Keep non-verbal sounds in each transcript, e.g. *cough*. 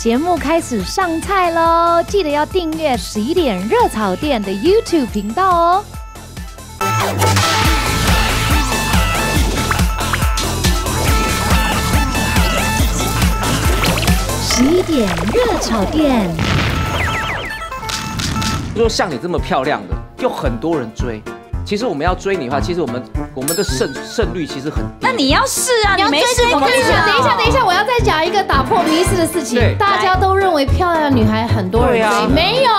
节目开始上菜喽！记得要订阅十一点热炒店的 YouTube 频道哦。十一点热炒店，说像你这么漂亮的，有很多人追。其实我们要追你的话，其实我们我们的胜胜率其实很低。那你要试啊，你没试我跟你讲，等一下，等一下，我要再讲一个打破迷思的事情。对。大家都认为漂亮的女孩很多人追，没有。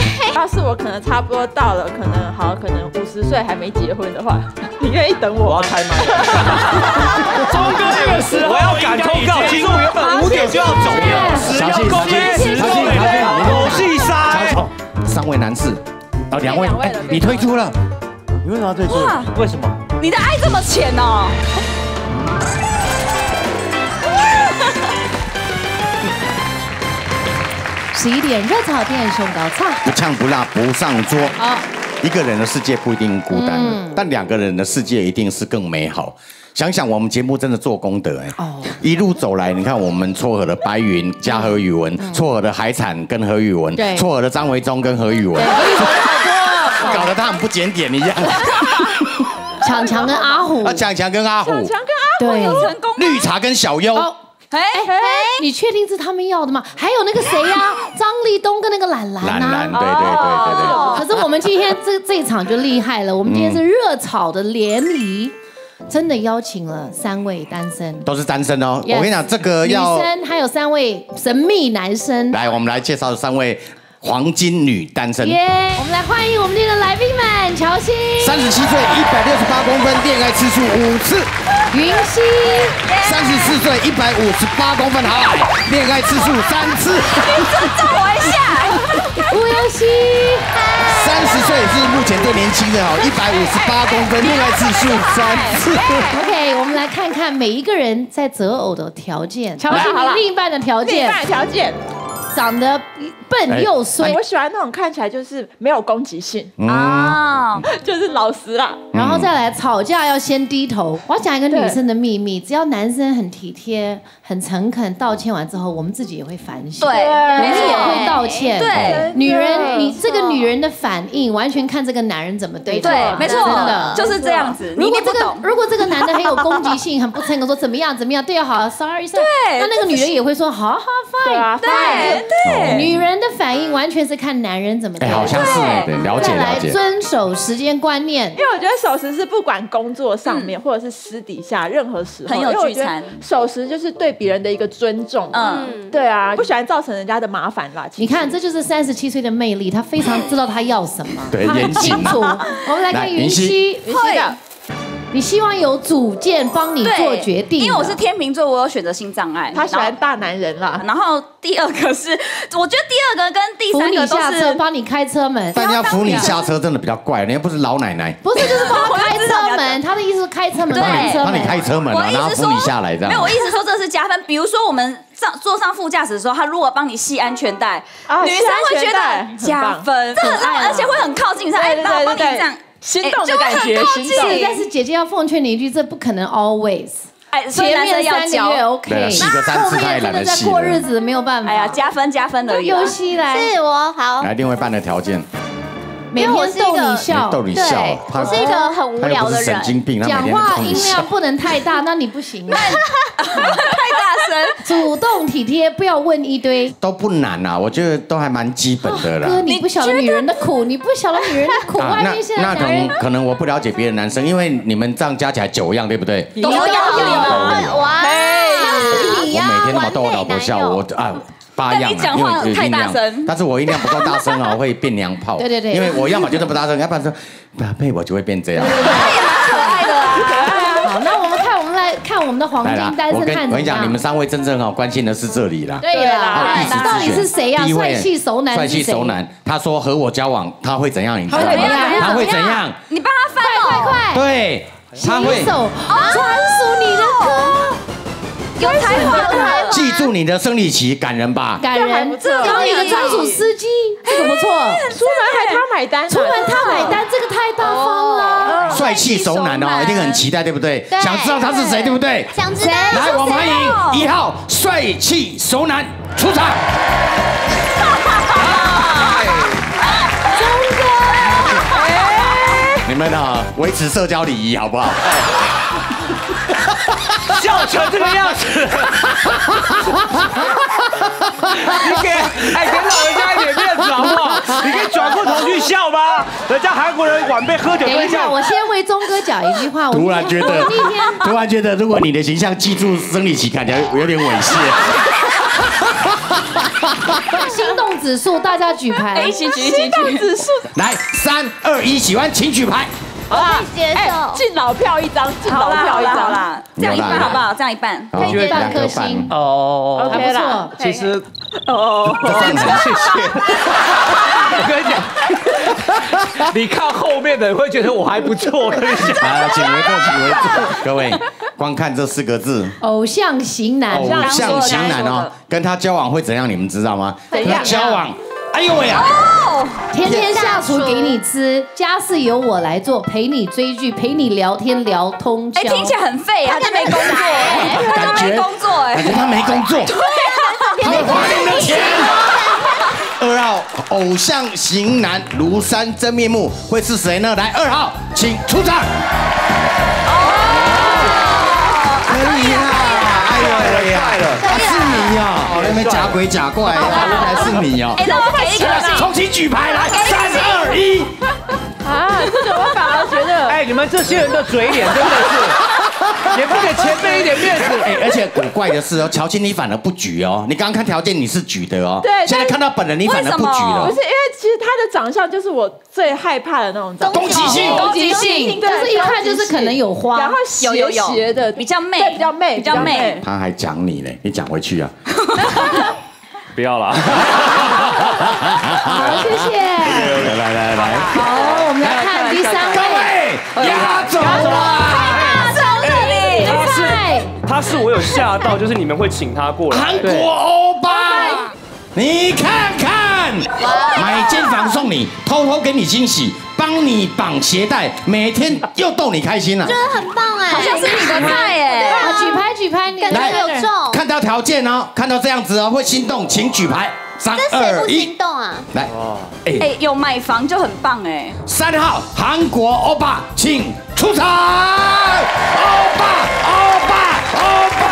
*laughs* 要是我可能差不多到了，可能好，可能五十岁还没结婚的话，*laughs* 你愿意等我？我要开麦了。*laughs* 钟哥这个时候我要赶通告，其实我原本五点就要走了，只要公约十小心对小心狗戏小三位男士，啊，两位，哎，你退出了，你为什么要退出？哇，为什么？你的爱这么浅哦。十一点热炒店送高菜。不呛不辣不上桌。好，一个人的世界不一定孤单，嗯但两个人的世界一定是更美好。想想我们节目真的做功德哎，哦一路走来，你看我们撮合了白云加何宇文，撮合了海产跟何宇文撮合了张维忠跟何宇文，搞得他很不检点一样。*laughs* 强强跟阿虎啊，，强强跟阿虎，强跟阿对。成功绿茶跟小优，哦，哎哎，你确定是他们要的吗？还有那个谁呀、张立东跟那个懒懒兰兰，啊。对对对对对。可是我们今天这这一场就厉害了，我们今天是热炒的联谊，真的邀请了三位单身都是单身哦。Yes 我跟你讲，这个女要生，还有三位神秘男生。来，我们来介绍三位黄金女单身。耶！我们来欢迎我们今天的来宾们：乔欣、三十七岁，一百六十八公分，恋爱次数五次；云溪、三十四岁，一百五十八公分，好矮，恋爱次数三次；照我一下。吴尤熙。三十岁是目前最年轻的哦，一百五十八公分，恋爱次数三次。OK，我们来看看每一个人在择偶的条件。乔欣，你另一半的条件另一件，半条件，长得笨又衰，我喜欢那种看起来就是没有攻击性，啊，*laughs* 就是老实啦。然后再来吵架要先低头。我要讲一个女生的秘密，只要男生很体贴、很诚恳，道歉完之后，我们自己也会反省，对，我们也会道歉。对女人，你这个女人的反应完全看这个男人怎么对待。对，没错真的，就是这样子。如果这个。如果这个男的很有攻击性，很不诚恳，说怎么样怎么样，对啊，好，sorry sorry，对那那个女人也会说好好对 fine。对，对哦女人的反应完全是看男人怎么对哎，好像是哎，对，了解再来了解。遵守时间观念。因。为我觉得守时是不管工作上面、或者是私底下任何时候，很有因为我觉得聚餐。守时就是对别人的一个尊重。嗯，嗯，对啊，不喜欢造成人家的麻烦啦。你看，这就是三十七岁的魅力，他非常知道他要什么，对他很清楚。我们来看云溪。溪，云溪的你希望有主见帮你做决定，因为我是天秤座，我有选择性障碍。他喜欢大男人啦。然后。第二个是，我觉得第二个跟第三个都下车，是。帮你开车门。但要扶你下车真的比较怪，人家不是老奶奶，不是，就是帮他开车门。*laughs* 他的意思是开车门，对帮你你门。开车门啊，我的意思是然后扶你下来这样，没有，我样。意思说这是加分。比如说我们上坐上副驾驶的时候，他如果帮你系安全带，啊女生会觉得加分，这很很爱啊而且会很靠近，哎，对对帮我帮你这样，心动的感觉但是姐姐要奉劝你一句，这不可能 always。哎，所以前男生要面三个月。OK，对啊洗个三后面真的在过日子，没有办法。哎呀，加分加分而已啦。游戏来，我好，来，另外一半的条件，每天逗你笑，逗你笑对，，他我是一个很无聊的人神。经病，他讲话音量。不能太大，*laughs* 那你不行啊。*laughs* 太大声，主动体贴，不要问一堆。都不难啊，我觉得都还蛮基本的啦。哥，你不晓得女人的苦，你不晓得女人的苦。外那面现在那可男人能可能我不了解别的男生，因为你们这样加起来九样，对不对？都要哇，你呀我每天都把逗我老婆笑，我啊八样啊，你讲话因为有太大声但是我音量不够大声啊，*laughs* 会变娘炮。对对对因为我要么就是不大声，要不然说宝贝，我就会变这样。他也蛮可爱的好，那我们看，我们来看我们的黄金单，我身跟我跟你讲，你们三位真正哦关心的是这里啦。对对啦啦，意思到底是谁呀？帅气熟男帅？气熟男，他说和我交往，他会怎样？你知道吗他会怎样？他会怎样？你帮他翻哦，快快，对，他会一首专属你的歌，有才华的。记住你的生理期，感人吧？感人。不错有你的专属司机，这个不错。出门还他买单啊，出门他买单，这个太大方了。帅气熟男哦，一定很期待，对不对？想知道他是谁，对不对？想知道来，我们欢迎一号帅气熟男出场。*laughs* 你们啊，维持社交礼仪好不好？*laughs* 笑成这个样子，你给哎给老人家一点面子好不好？你可以转过头去笑吗？人家韩国人晚辈喝酒都等一下，会笑。我先为钟哥讲一句话。我突然觉得突然觉得，如果你的形象记住生理期，看起来有点猥亵。心动指数，大家举牌。哎，一起举，一起举。指数来，三二一，喜欢请举牌。好啦，接受敬老票一张，敬老票一张。啦，这样一半好不好？这样一半。好可以给半颗星哦，还 OK 不错啦，其实哦，这算什么？谢谢。我跟你讲，你看后面的人会觉得我还不错。我跟你讲，*laughs* 啊，请回座，请回座。各位，光看这四个字，偶像型男，偶像型男哦跟他交往会怎样？你们知道吗？跟怎样他交往，哎呦喂呀！天天下厨给你吃，家事由我来做，陪你追剧，陪你聊天聊通宵。哎，听起来很废啊，他都没工作，他都没工作哎。感觉他没工作，他会花你的钱。二号偶像型男庐山真面目会是谁呢？来，二号请出场。可以啦，哎呦喂呀，啊是你呀，哦那边假鬼假怪，原来是你呀。哎，那我给一颗星。重新举牌来，三二一。啊，这个我反而觉得，哎，你们这些人的嘴脸真的是，*laughs* 也不给前辈一点面子。*laughs* 哎，而且古怪的是哦，乔青你反而不举哦，你刚刚看条件你是举的哦，对现在看到本人你反而不举了。不是，因为其实他的长相就是我最害怕的那种长相，攻击性攻击性。就是一看就是可能有花然后有有有斜斜的，比较媚，比较媚，比较媚。他还讲你呢，你讲回去啊。*laughs* 不要了，好，谢谢。来来来来，好，我们来看第三各位，位压轴了，他是我有吓到，就是你们会请他过来。韩国欧巴，你看看，买间房送你，偷偷给你惊喜，帮你绑鞋带，每天又逗你开心了。真的很棒哎，好像是你的菜耶。好，举牌举牌，你感觉有中。看到条件哦，看到这样子哦，会心动，请举牌。三这谁不二一心，动啊？来，哎，有买房就很棒哎。三号韩国欧巴，请出场。欧巴，欧巴，欧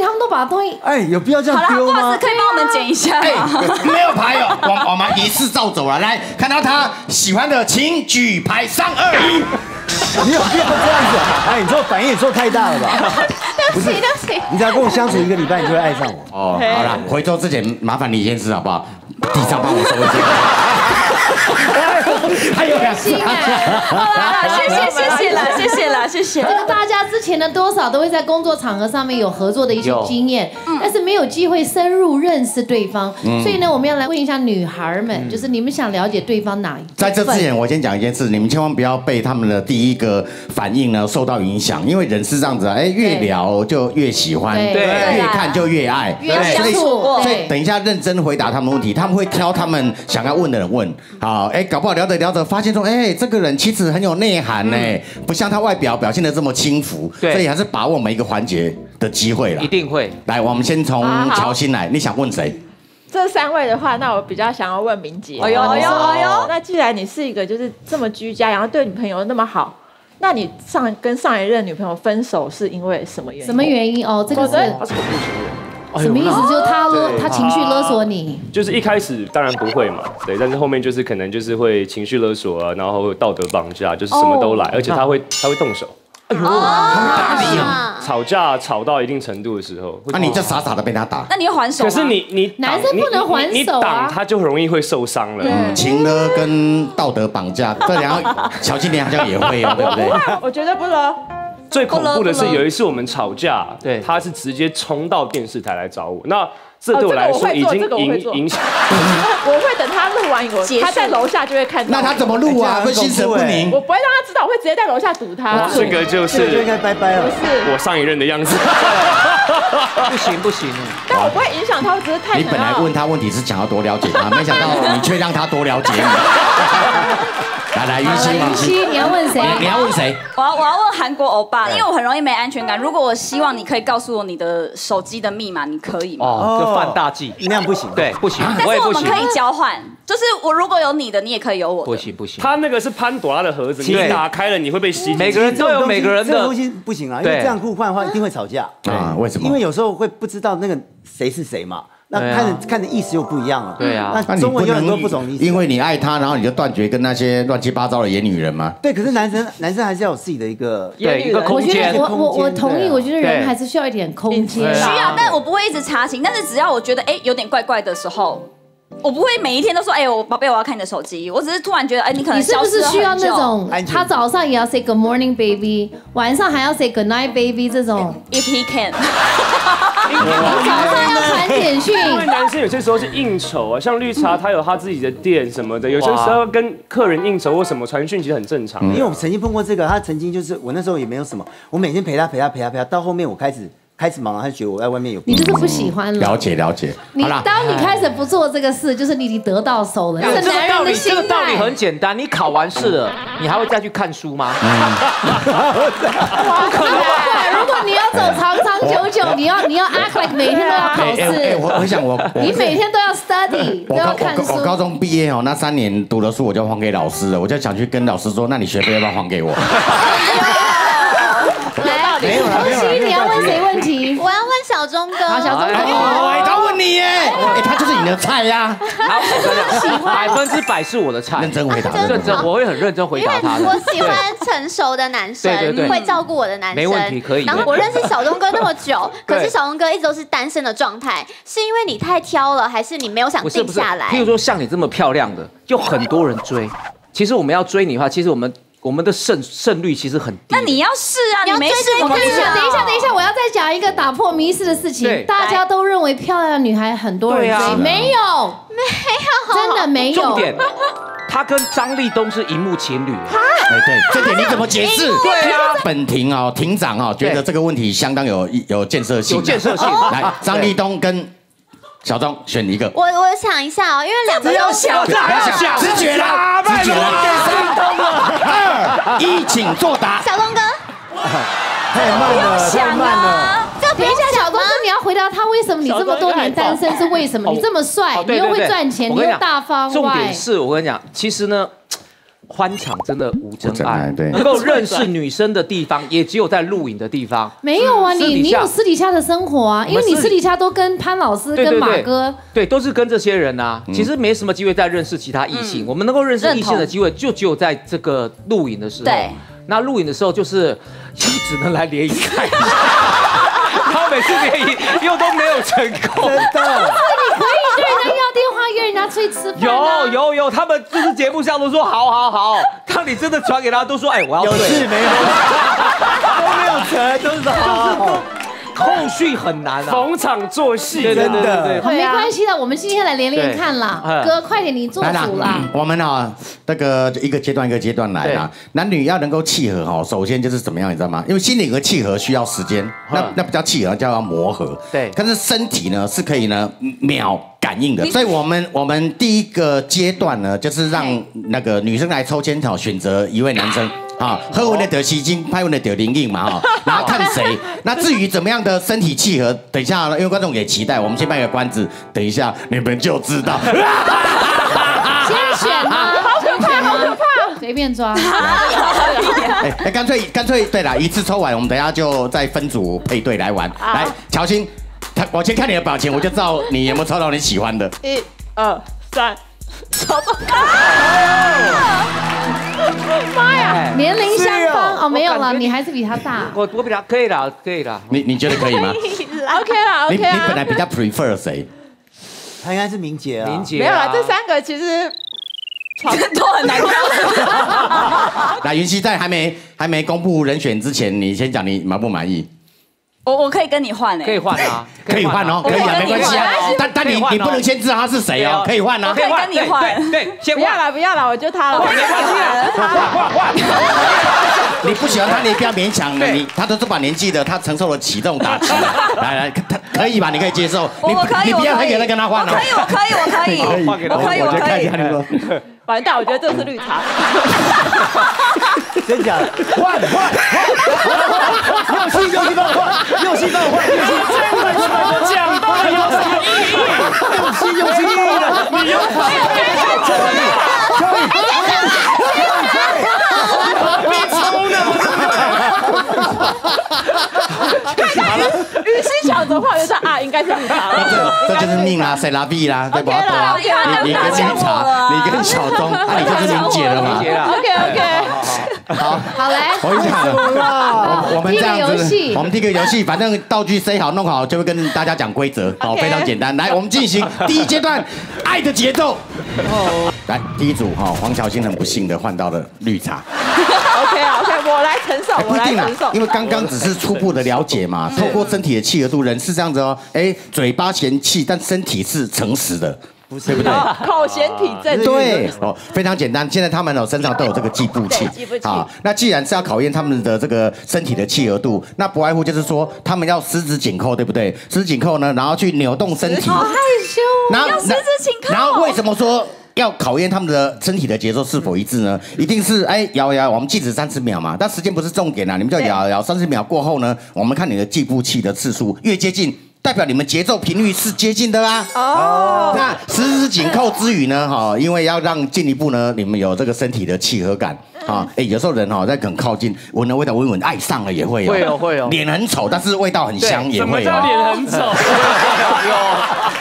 他们都把东西，哎，有必要这，样丢吗不好意思，？可以帮我们剪一下哎？，没有牌哦，我我们一次照走了。来看到他喜欢的，请举牌，三二一。你有必要这样子啊？哎，你这个反应也做太大了吧？对 *laughs* 不起，对不起。你只要跟我相处一个礼拜，你就会爱上我。哦，好了，回头之前麻烦你一件事好不好？地上帮我收一些。*laughs* 还有两次。好啦，谢谢谢谢啦，谢谢啦，谢谢。这个大家之前呢多少都会在工作场合上面有合作的一些经验，但是没有机会深入认识对方，所以呢，我们要来问一下女孩们，就是你们想了解对方哪一在这之前，我先讲一件事，你们千万不要被他们的第一个反应呢受到影响，因为人是这样子啊，哎，越聊就越喜欢，对。对越看就越爱，越对。所以相处，所以对等一下认真回答他们问题，他们会挑他们想要问的人问。好，哎，搞不好聊着聊着发现说，哎，这个人其实很有内涵呢，不像他外表表现的这么轻浮，所以还是把握每一个环节的机会了一。定会。来，我们先从好好乔欣来，你想问谁？这三位的话，那我比较想要问明杰。哎呦哎呦哎呦那既然你是一个就是这么居家，然后对女朋友那么好，那你上跟上一任女朋友分手是因为什么原因？什么原因？哦，这个是。什么意思？就是他勒他情绪勒索你，就是一开始当然不会嘛，对，但是后面就是可能就是会情绪勒索啊，然后道德绑架，就是什么都来，而且他会他会动手，哎呦打你哦！啊，吵架吵到一定程度的时候，会啊，你就傻傻的被他打。那你要还手？可是你你男生不能还手啊你你你挡他就容易会受伤了。嗯，情勒跟道德绑架，这两个小青年好像也会哦，对不对？我觉得不了。最恐怖的是有一次我们吵架，对他是直接冲到电视台来找我。那这对我来说已经影影响。*laughs* 我会等他录完，以后他在楼下就会看到。那他怎么录啊？哎会心神不宁我。不会让他知道，我会直接在楼下堵他。这个就是就应该拜拜了。不是，我上一任的样子。不 *laughs* 行不行，但我不会影响他，我只是太你本来问他问题是想要多了解他，没想到你却让他多了解你。来 *laughs* 来，云溪，云溪，你要问谁？你要问谁？我要我要问韩国欧巴，因为我很容易没安全感。如果我希望你可以告诉我你的手机的密码，你可以吗？哦，就犯大忌，那样不行。对，不行，但是我们可，以交换，就是我如果有你的，你也可以有我的。不行不行，他那个是潘朵拉的盒子，你打开了你会被吸。每个人都有每个人的这个东西不行啊，因为对这样互换的话一定会吵架。啊为什么因为有时候会不知道那个谁是谁嘛，那看的看的意思又不一样了。对啊那中文有很多不同意思。因为你爱他，然后你就断绝跟那些乱七八糟的野女人吗？对，可是男生男生还是要有自己的一个对一个我觉得空间我我我同意，我觉得人还是需要一点空间。需啊要，但我不会一直查情。但是只要我觉得哎有点怪怪的时候，我不会每一天都说哎我宝贝我要看你的手机。我只是突然觉得哎你可能你是不是需要那种他早上也要 say good morning baby，晚上还要 say good night baby 这种，if he can？*laughs* 早上要传简讯，因为男生有些时候是应酬啊，像绿茶他有他自己的店什么的，有些时候跟客人应酬或什么传讯其实很正常。因为我曾经碰过这个，他曾经就是我那时候也没有什么，我每天陪他陪他陪他陪他，到后面我开始开始忙了，他就觉得我在外面有你就是不喜欢了了。解了解。你好啦，当你开始不做这个事，就是你已经得到手了，这是这个道理，男人的心这个道理态。很简单。你考完试了，你还会再去看书吗？对，如果你要走长长久久，你要你要 act like 每天都要考哎哎哎，我试，我想我我 *laughs* 你每天都要 study，都我高要看书我我。高中毕业哦，那三年读的书我就还给老师了，我就想去跟老师说，那你学费要不要还给我？*laughs* 来，没有啦没有，你要问谁问题？我要问小钟哥，好，小钟哥。哎，他问你耶，哎，他就是你的菜呀，好，我跟你讲，百分之百是我的菜，认真回答，认真，我会很认真回因为答他。我喜欢成熟的男生对对。对，会照顾我的。男生。没问题。可以然后我认识小钟哥那么久，*laughs* 可是小钟哥一直都是单身的状态，是因为你太挑了，还是你没有想定下来？譬？如说像你这么漂亮的，就很多人追。其实我们要追你的话，其实我们我们的胜胜率其实很低。那你要试啊，你要试我等一下，等一下，等一下，我要再讲一个打破迷思的事情。对。大家都认为漂亮的女孩很多人对啊。追，没有，没有，真的没有。重点，他跟张立东是荧幕情侣。哎，对，这点你怎么解释？对啊，本庭哦，庭长哦，觉得这个问题相当有有建设性，有建设性。来，张立东跟小东选一个，我我想一下哦，因为两个都想不要想，直觉啦，直觉啦，三二一，请作答。小东哥，太慢了，太想慢了。等一下，小东哥？你要回答他为什么你这么多年单身是为什么？你这么帅，你又会赚钱，你又大方外重点，是我跟你讲，其实呢。欢场真的无真爱。能够认识女生的地方，也只有在录影的地方。没有啊，你你有私底下的生活啊，因为你私底下都跟潘老师、跟马哥，对，都是跟这些人啊，嗯。其实没什么机会再认识其他异性。我们能够认识异性的机会，就只有在这个录影的时候。对，那录影的时候就是就 *laughs* 只能来联谊看一下，*laughs* 然后每次联谊又都没有成功。真的，约人家出去吃饭啊。有有有，他们就是节目上都说好好好，当你 *laughs* 真的传给他，都说哎我要有睡事没有？*laughs* 都没有成，都是好好好。后续很难啊。逢场作戏，对对对真的对对好，没关系的，我们今天来连连看啦。哥，快点，你做主啦。，我们啊，这个一个阶段一个阶段来啦。男女要能够契合哈，首先就是怎么样，你知道吗？因为心理和契合需要时间，那嗯那不叫契合，叫要磨合。对但是身体呢是可以呢秒感应的，所以我们我们第一个阶段呢，就是让那个女生来抽签哈，选择一位男生。啊，喝完的得吸金，拍完的得灵应嘛哈，*laughs* 然后看谁。那至于怎么样的身体契合，等一下呢，因为观众也期待，我们先卖个关子，等一下你们就知道。*laughs* 先选吗？好可怕，好可怕！随便抓。*laughs* 哎，哎干脆干脆，对了，一次抽完，我们等一下就再分组配对来玩。来，乔欣，他我先看你的表情，我就知道你有没有抽到你喜欢的。一二三，哎年龄相当哦，没有了，你还是比他大。我我比他可以啦，可以啦。你你觉得可以吗？OK 了 OK 你本来，比较 prefer 谁？他应该是明杰啊。明杰啊没有了，这三个其实都很难看。来，云溪在还没还没公布人选之前，你先讲你满不满意？我我可以跟你换哎，可以换啊，可以换哦，可以啊，没关系啊。但但你你不能先知道他是谁哦，可以换啊可。以跟你换对，先不要换，了不要了，我就他了。换没关系啊，换换换。*laughs* 你不喜欢他，你不要勉强的。你他都这把年纪的，他承受了起这种打击。来 *laughs* 来，他可以吧？你可以接受。你我我可以，你不要我可以太给他跟他换哦。我可以，我可以，我可以，*laughs* 我可以，我可以我就看一下。你说。完蛋，我觉得这是绿茶。*laughs* 真假的？换换换，有戏有戏帮我换，又戏帮我换，又戏讲到了有什么意义？又戏有戏帮我换，你又跑你抽呢？与其抢着换，我就说啊，应该是绿茶那了。这 *laughs* 这就是命啦，塞拉币啦，对吧？OK 啦对啊你你跟警察，你跟小东，那 *laughs* 你就是林姐了嘛。OK OK，好，好来，我跟你讲了，我我们这样子戏，我们第一个游戏，反正道具塞好弄好，就会跟大家讲规则，好，非常简单。来，我们进行第一阶段，爱的节奏。来，第一组哈，黄小新很不幸的换到了绿茶。我来不一定啦承受，。因为刚刚只是初步的了解嘛，透过身体的契合度，人是这样子哦，哎，嘴巴嫌弃，但身体是诚实的，不是对不对？哦口嫌体正。对哦，非常简单。现在他们哦身上都有这个计步器计步器好，那既然是要考验他们的这个身体的契合度，那不外乎就是说他们要十指紧扣，对不对？十指紧扣呢，然后去扭动身体，好害羞。然后要十指紧扣然后为什么说？要考验他们的身体的节奏是否一致呢？一定是哎摇摇，我们计时三十秒嘛，但时间不是重点啊，你们就摇摇三十秒过后呢，我们看你的计步器的次数越接近，代表你们节奏频率是接近的啦。哦，那十指紧扣之余呢，哈，因为要让进一步呢，你们有这个身体的契合感啊。哎，有时候人哈在很靠近，闻了味道，闻闻爱上了也会有会哦会哦脸很丑，但是味道很香也什么会哦。叫脸很丑？*laughs*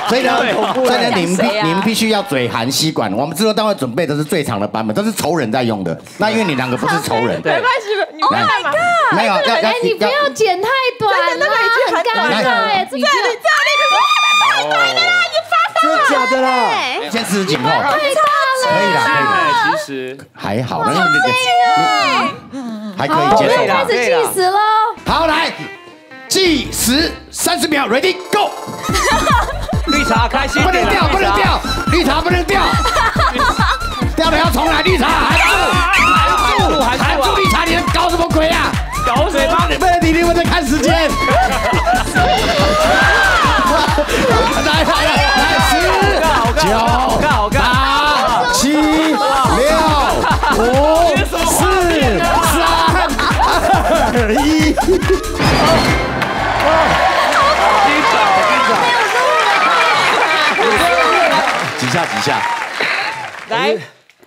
所以呢，所以呢，你们必你们必须要嘴含吸管。我们制作单位准备的是最长的版本，这是仇人在用的。那因为你两个不是仇人，对没关系，你们干嘛？没有哎，你不要剪太短那个已经很尴尬了哎，你这你这真的假的啦？对，先十指紧扣，太大了。可以啦，可以啦，哎，其实还好，那你你还可以接受开。始计时喽。好，来计时三十秒，Ready Go！绿茶开心不能掉，不能掉，绿茶不能掉，*laughs* 掉了要重来，绿茶含住，住含住含住绿茶，你在搞什么鬼啊？搞什么？不是你，你我在看时间。来来来来，十、九、八、七、六、五、四、三、二、一。几下几下？来，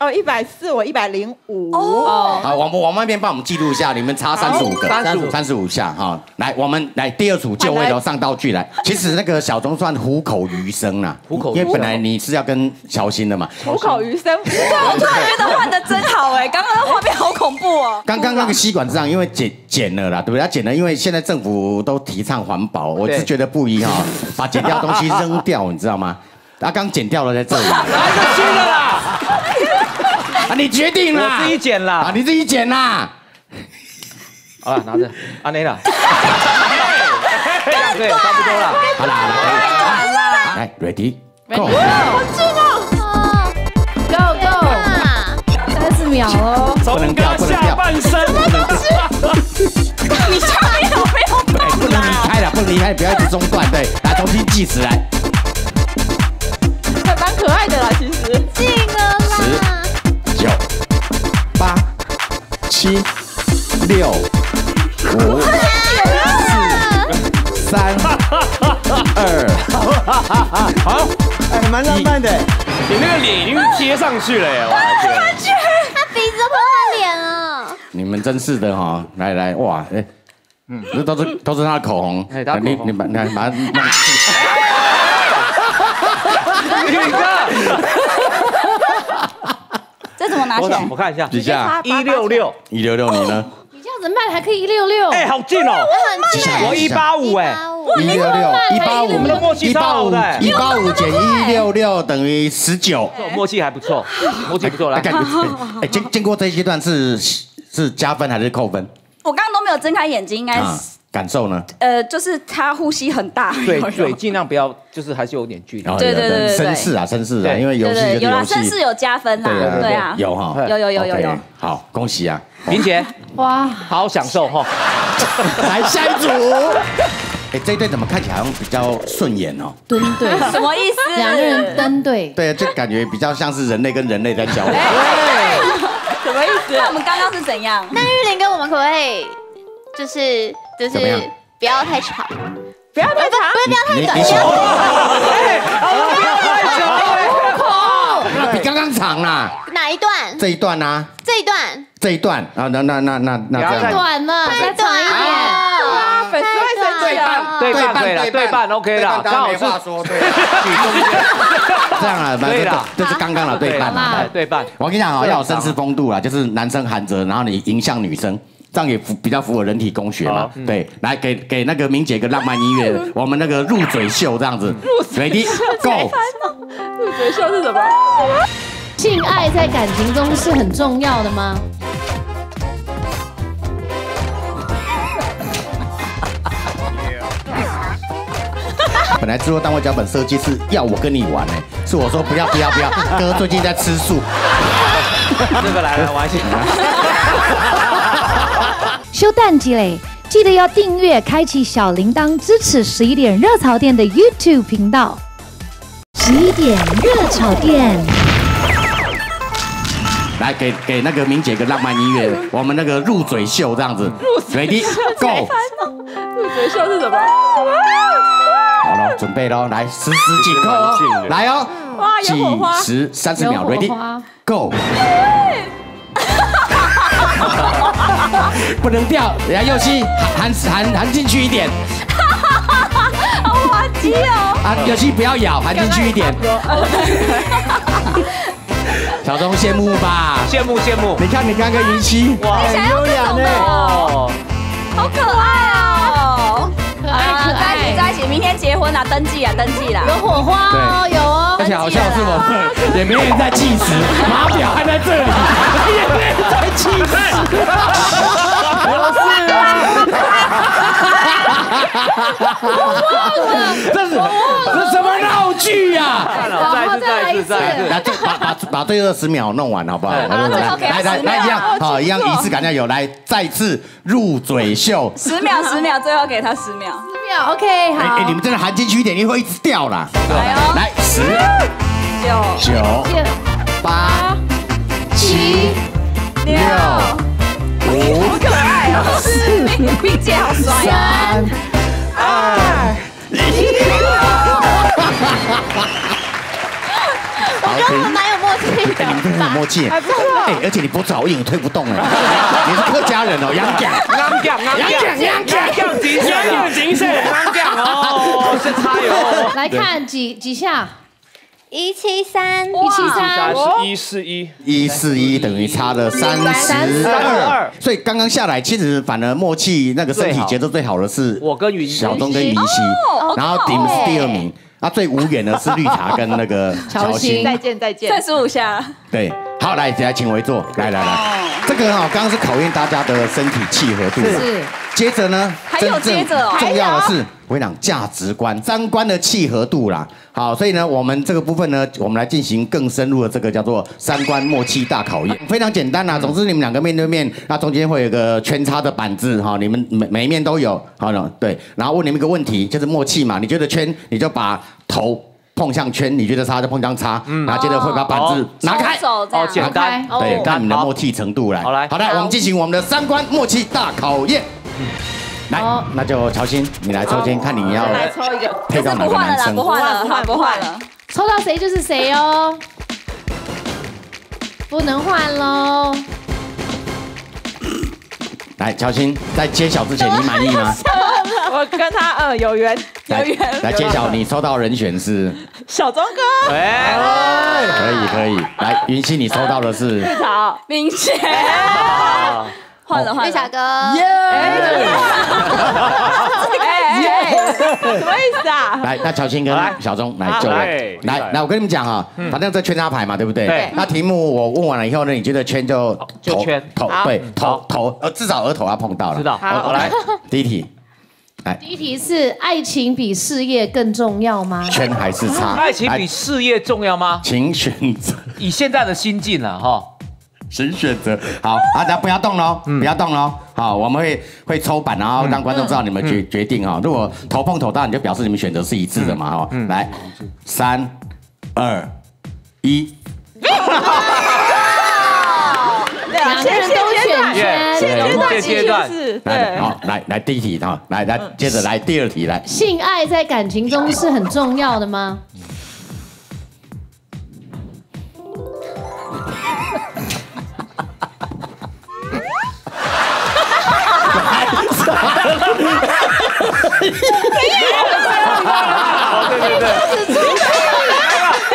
哦，一百四，我一百零五。哦好，我们往那边帮我们记录一下，你们差三十五个，35三十五下哈。来，我们来第二组就位头上道具来。其实那个小钟算虎口余生啦，虎口因为本来你是要跟乔欣的嘛。虎口余生。对我突然觉得换的真好哎，刚刚的画面好恐怖哦。刚刚那个吸管这样，因为剪剪了啦，对不对？它剪了，因为现在政府都提倡环保，我是觉得不宜哈，把剪掉的东西扔掉，你知道吗？他刚剪掉了在这里，*laughs* 来个新的啦，啊，你决定了，我自己剪啊，啦。你自己剪啦。好了，拿着，阿内了。对，*laughs* 差不多了。好啦，好啦，来，ready go。Go go，啊，三十秒哦。不能掉，不能掉，下半身，你下面有没有哎，不能离开了，不能离开，不要一直中断，对，来重新计时来，还蛮可爱的啦，其实。进了啦，九、八、七、六、五、四、三、二，*laughs* 好，哎，蛮浪漫的。你那个脸已经贴上去了耶！我的天，他鼻子碰到脸了，你们真是的哈，来来，哇，哎。嗯，这都是都是他的口红，你你把来把它弄宇哥，*laughs* 这怎么拿起来？我看一下，几下，一六六，一六六你呢？你这样子慢还可以一六六。哎，好近哦，几下？我一八五哎，一六六，一八五，我们的默契超好一八五减一六六等于十九。这种默契还不错，*laughs* 默契不错，来，感觉哎，经经过这一阶段是是加分还是扣分？我刚刚都没有睁开眼睛，应该啊。是感受呢？呃，就是他呼吸很大，对对，尽量不要，就是还是有点距离。哦对对对对对绅士啊，绅士啊，因为游戏对对，有啦，就游戏，绅士有加分啦，对对对啊，有哈，有有有有有好，恭喜啊！林姐，哇，好好享受哈。*laughs* 来下一组。哎，这一对怎么看起来好像比较顺眼哦？蹲对，*laughs* 什么意思？两个人登对，对，就感觉比较像是人类跟人类在交流。什么意思？那我们刚刚是怎样？那玉林跟我们可不可以，就是就是不要太吵，不要太长，不是不要太短，你你不要那比刚刚长啦，哪一段？这一段啊，这一段这一段啊，那那那那那这太样，短了，再长一点。啊，粉丝会生气啊！对半可以了，对半 OK 了，刚好是说，对，举中间。这样啊，对了这是刚刚的对半对半。我跟你讲啊，要有绅士风度啦，就是男生含着，然后你迎向女生。这样也符比较符合人体工学嘛。好，对，来给给那个明姐一个浪漫音乐，*laughs* 我们那个入嘴秀这样子，ready? Go，入嘴秀是什么？性爱在感情中是很重要的吗？本来制作单位脚本设计是要我跟你玩哎，是我说不要不要不要，哥最近在吃素，这个来来玩一下。*laughs* 休蛋鸡嘞！记得要订阅、开启小铃铛，支持十一点热炒店的 YouTube 频道。十一点热炒店。来给给那个明姐一个浪漫音乐，我们那个入嘴秀这样子，ready go，入嘴秀是什么？好了，准备喽，来十指紧扣哦，来哦，哇，有火花！计时三十秒，ready go。*laughs* 不能掉，人家右膝含含含进去一点 *laughs* 好滑稽哦！啊，右膝不要咬，含进去一点。*laughs* 小钟羡慕吧？羡慕羡慕。你看你刚刚云溪，哇，想要这种的哦，好可爱哦！可爱可啊在一起爱，在一起，明天结婚啊，登记啊，登记啦！有火花哦，有哦。而且好笑是我们 *laughs* 也没人在计时，码表还在这里，*laughs* 也没人在计时。*laughs* 我是这是这什么闹剧呀？看了，再一次，再一次，再一次。来，最把把把最后十秒弄完好不好？好来来来来来一样好好一样仪式感要有，来再次入嘴秀。十秒，十秒，最后给他十秒。十秒 OK 哎好。哎，你们真的含进去一点，你会一直掉啦。来哦，来，十九、九八七六，五好可爱哦！是冰冰姐好帅啊！三我觉得我们蛮有默契的哎，你们很有默契。哎，而且你脖子好硬，推不动哎。*laughs* 你是客家人哦，杨家。啱夾啱夾啱夾啱景色啱景色啱夾哦，是他哟。来看几几下，一七三，一七三，是一四一，一四一等于差了三十二，所以刚刚下来，其实反而默契那个身体节奏最好的是我跟云小东跟云溪，然后顶是第二名，啊最无缘的是绿茶跟那个乔 *laughs* 乔欣。欣。再见再见。再。十五下，对，好来来请围坐，来来来，这个哈刚刚是考验大家的身体契合度，是。接着呢，还有接着哦。重要的是，我跟你讲价值观、三观的契合度啦。好，所以呢，我们这个部分呢，我们来进行更深入的这个叫做三观默契大考验，非常简单啦。总之你们两个面对面，那中间会有一个圈叉的板子哈，你们每每一面都有，好了，对。然后问你们一个问题，就是默契嘛，你觉得圈，你就把头。碰向圈，你觉得叉就碰向叉，嗯然后接着会把板子拿开，哦，简单，哦对，看你们的默契程度来。好来好的，我们进行我们的三观默契大考验。来，那就乔欣，你来抽签，看你要来抽一个，配到哪不换了啦，个男生。不。换了，好，不换了。抽到谁就是谁哦，不能换喽。来，乔欣，在揭晓之前，你满意吗？我跟他呃有缘，有缘，来揭晓，你抽到人选是，小钟哥，哎，可以可以。来，云溪，你抽到的是，*laughs* *laughs* 好，明显，换了换了，绿茶哥，耶，*laughs* 什么意思啊？来，那乔欣跟来小钟来好就来位。来来，我跟你们讲啊，反正这圈叉牌嘛，对不对？对那题目我问完了以后呢，你觉得圈就头就圈头对头头呃至少额头要碰到了。知道。好，好来，*laughs* 第一题，来，第一题是爱情比事业更重要吗？圈还是叉？爱情比事业重要吗？请选择，以现在的心境了哈，请选择。好，大家不要动喽，嗯不要动喽。好，我们会会抽板，然后让观众知道你们决嗯决定哈。如果头碰头到，你就表示你们选择是一致的嘛哈。嗯来，三、二、一。两个人都选圈。现阶段现阶段是，对。好，来来第一题哈，来来接着来第二题来。性爱在感情中是很重要的吗？*laughs* 哦，对对对。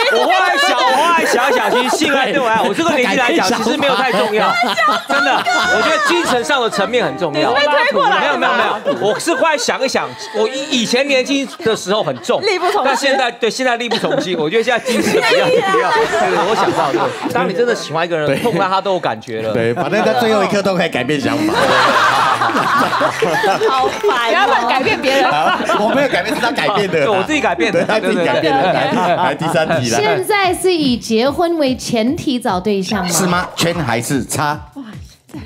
*laughs* 我后来想，我后来想一想，其实性爱对我来，我这个年纪来讲，其实没有太重要，真的。我觉得精神上的层面很重要。被推过来没有没有没有，我是后来想一想，我以以前年轻的时候很重，力不从心但现在对现在力不从心，我觉得现在精神 *laughs* 不要不要。对，我想到对，当你真的喜欢一个人，碰到他都有感觉了。对，反正在最后一刻都可以改变想法。*laughs* 好烦不要乱改变别人。我没有改变，是他改变的对。我自己改变的对他自己改变的。来，第三题来现，在是以结婚为前提找对象吗？是？吗？圈还是叉？哇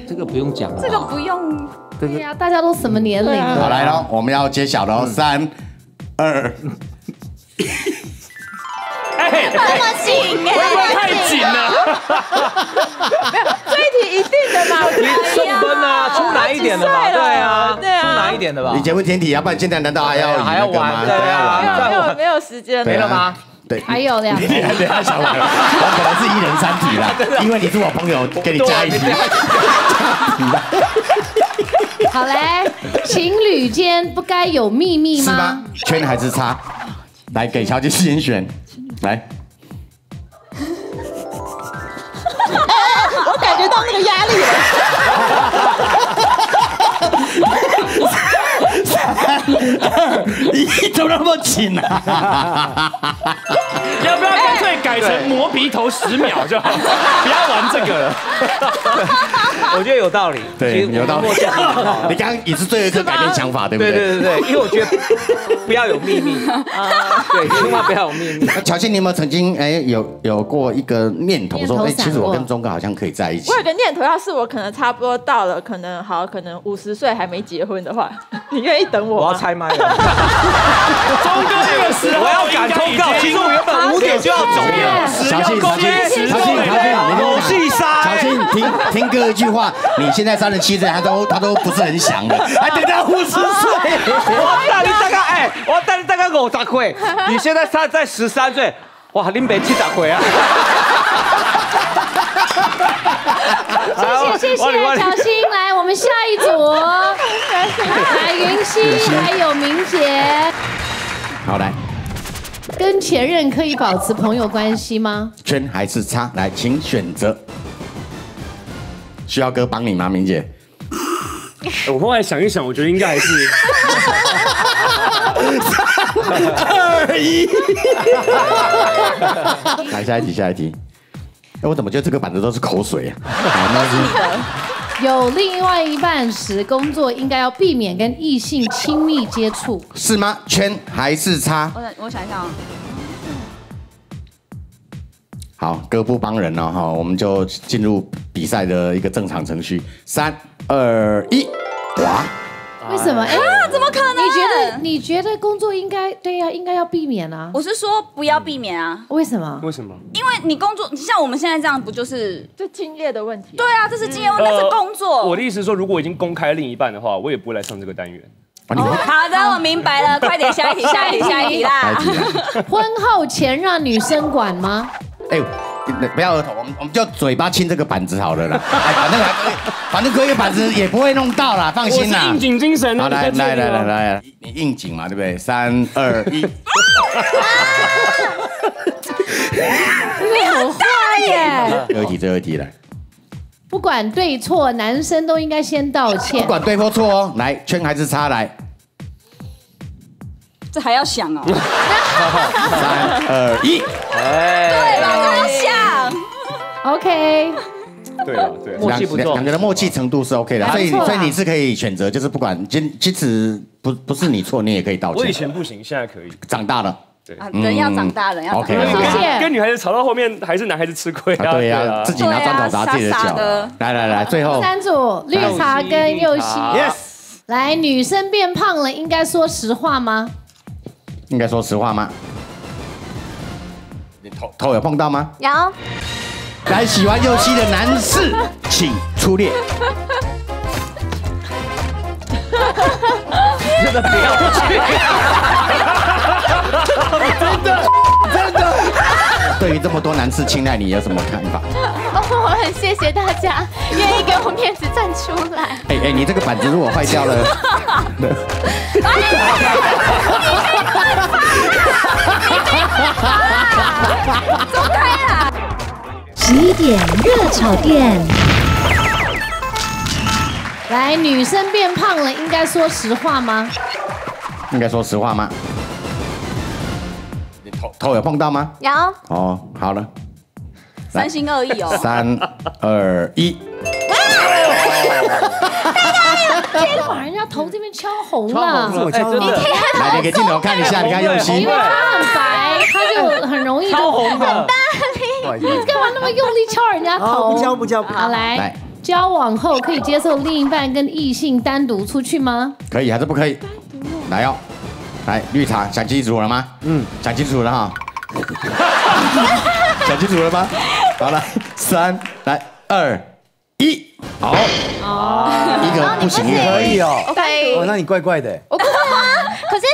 这个不用讲了。这个不用，对呀，大家都什么年龄好，了？来喽，我们要揭晓喽，三、二，哎，那么紧哎，太紧了，这一题一定的嘛，你送分啊，出难一点的吧？对啊，对啊出难一点的吧你？结婚前提，要不然现在难道还要还要玩对啊没有吗没有没有时间没了吗？对，还有两题还 *laughs* 等下想完了，我可能是一人三题啦，*laughs* 因为你是我朋友，给你加一题。*laughs* 好嘞，情侣间不该有秘密吗是吗？？圈还是叉？来，给小姐先选，来，我感觉到那个压力了。一怎么那么紧啊？要不要干脆改成磨鼻头十秒就好，不要玩这个了。*laughs* 我觉得有道理，对，其实有道理。你刚刚也是最后一刻改变想法，对不对对？对对对，因为我觉得不要有秘密，*laughs* 对，千万不要有秘密。那乔欣，你有没有曾经哎有有过一个念头说，哎，其实我跟钟哥好像可以在一起我？有个念头，要是我可能差不多到了，可能好，可能五十岁还没结婚的话，你愿意等我？我要拆麦了，*laughs* 钟哥这个时候我要赶通告。其实我原本五点就要走了，乔欣，乔欣，乔欣，乔欣，你我细杀。乔欣，听听哥一句话，你现在三十七岁，他都他都不是很想的，还等到五十岁。我带你大概哎，我带你大概五十岁，你现在才在十三岁，哇，林北七十岁啊！谢谢谢谢乔欣，来我们下一组，来云溪还有明杰，好，来，跟前任可以保持朋友关系吗？圈还是叉？来，请选择。需要哥帮你吗，明姐？*laughs* 我后来想一想，我觉得应该还是二一。*laughs* 来下一题，下一题。哎，我怎么觉得这个板子都是口水啊？有另外一半时，工作应该要避免跟异性亲密接触。是吗？圈还是叉？我我想一下啊，好，哥不帮人了哈，我们就进入比赛的一个正常程序。三、二、一，哇！为什么？哎、怎么可能？你觉得你觉得工作应该对呀、应该要避免啊？我是说不要避免啊，为什么？为什么？因为你工作像我们现在这样，不就是？这敬业的问题。对啊，这是经验，那是工作。我的意思是说，如果已经公开另一半的话，我也不会来上这个单元。好的，我明白了，快点下一题，下一题，下一题啦！*laughs* 婚后前让女生管吗？哎，不要额头，我们我们就嘴巴亲这个板子好了啦。*laughs* 哎，反正还可以，反正隔一个板子也不会弄到啦，放心啦是应。景精神啊！好，来来来来来，你应景嘛，对不对？三二一，你很坏耶！最后一题，最后一题来，不管对错，男生都应该先道歉不。管对或错哦，来圈还是叉来，这还要想哦。*laughs* 三二一，哎，对吧？这要想。OK，对了，对，默契不错两两个的默契程度是 OK 的，所以所以你是可以选择，就是不管其其实不不是你错，你也可以道歉我以。前不行，现在可以。长大了，对，人要长大，人要长 OK，大。谢谢跟女孩子吵到后面，还是男孩子吃亏对呀，自己拿砖头砸自己的脚。来来来，最后三组绿茶跟右西，Yes，来，女生变胖了，应该说实话吗？应该说实话吗？你头头有碰到吗？有来，喜欢右膝的男士，请出列。*laughs* 真的不要去。*laughs* 对于这么多男士青睐你，有什么看法？*laughs* 哦，我很谢谢大家愿意给我面子站出来。哎哎，你这个板子如果坏掉了，十一点热炒店，来，女生变胖了，应该说实话吗？应该说实话吗？你头头有碰到吗？有哦，好了，三心二意哦。三二一，把人家头这边敲红超了红，了，哎，我敲真的来，你给镜头看一下，你看右因西为，他很白，他就很容易就超红的。你干嘛那么用力敲人家好，头？不教不教，不好，来来，交往后可以接受另一半跟异性单独出去吗？可以还是不可以？来哦，来绿茶，想清楚了吗？嗯，想清楚了哈。*laughs* 想清楚了吗？好了，三，来二一，好，哦一个不行，可以。哦。OK，哦，那你怪怪的。我不会啊。可是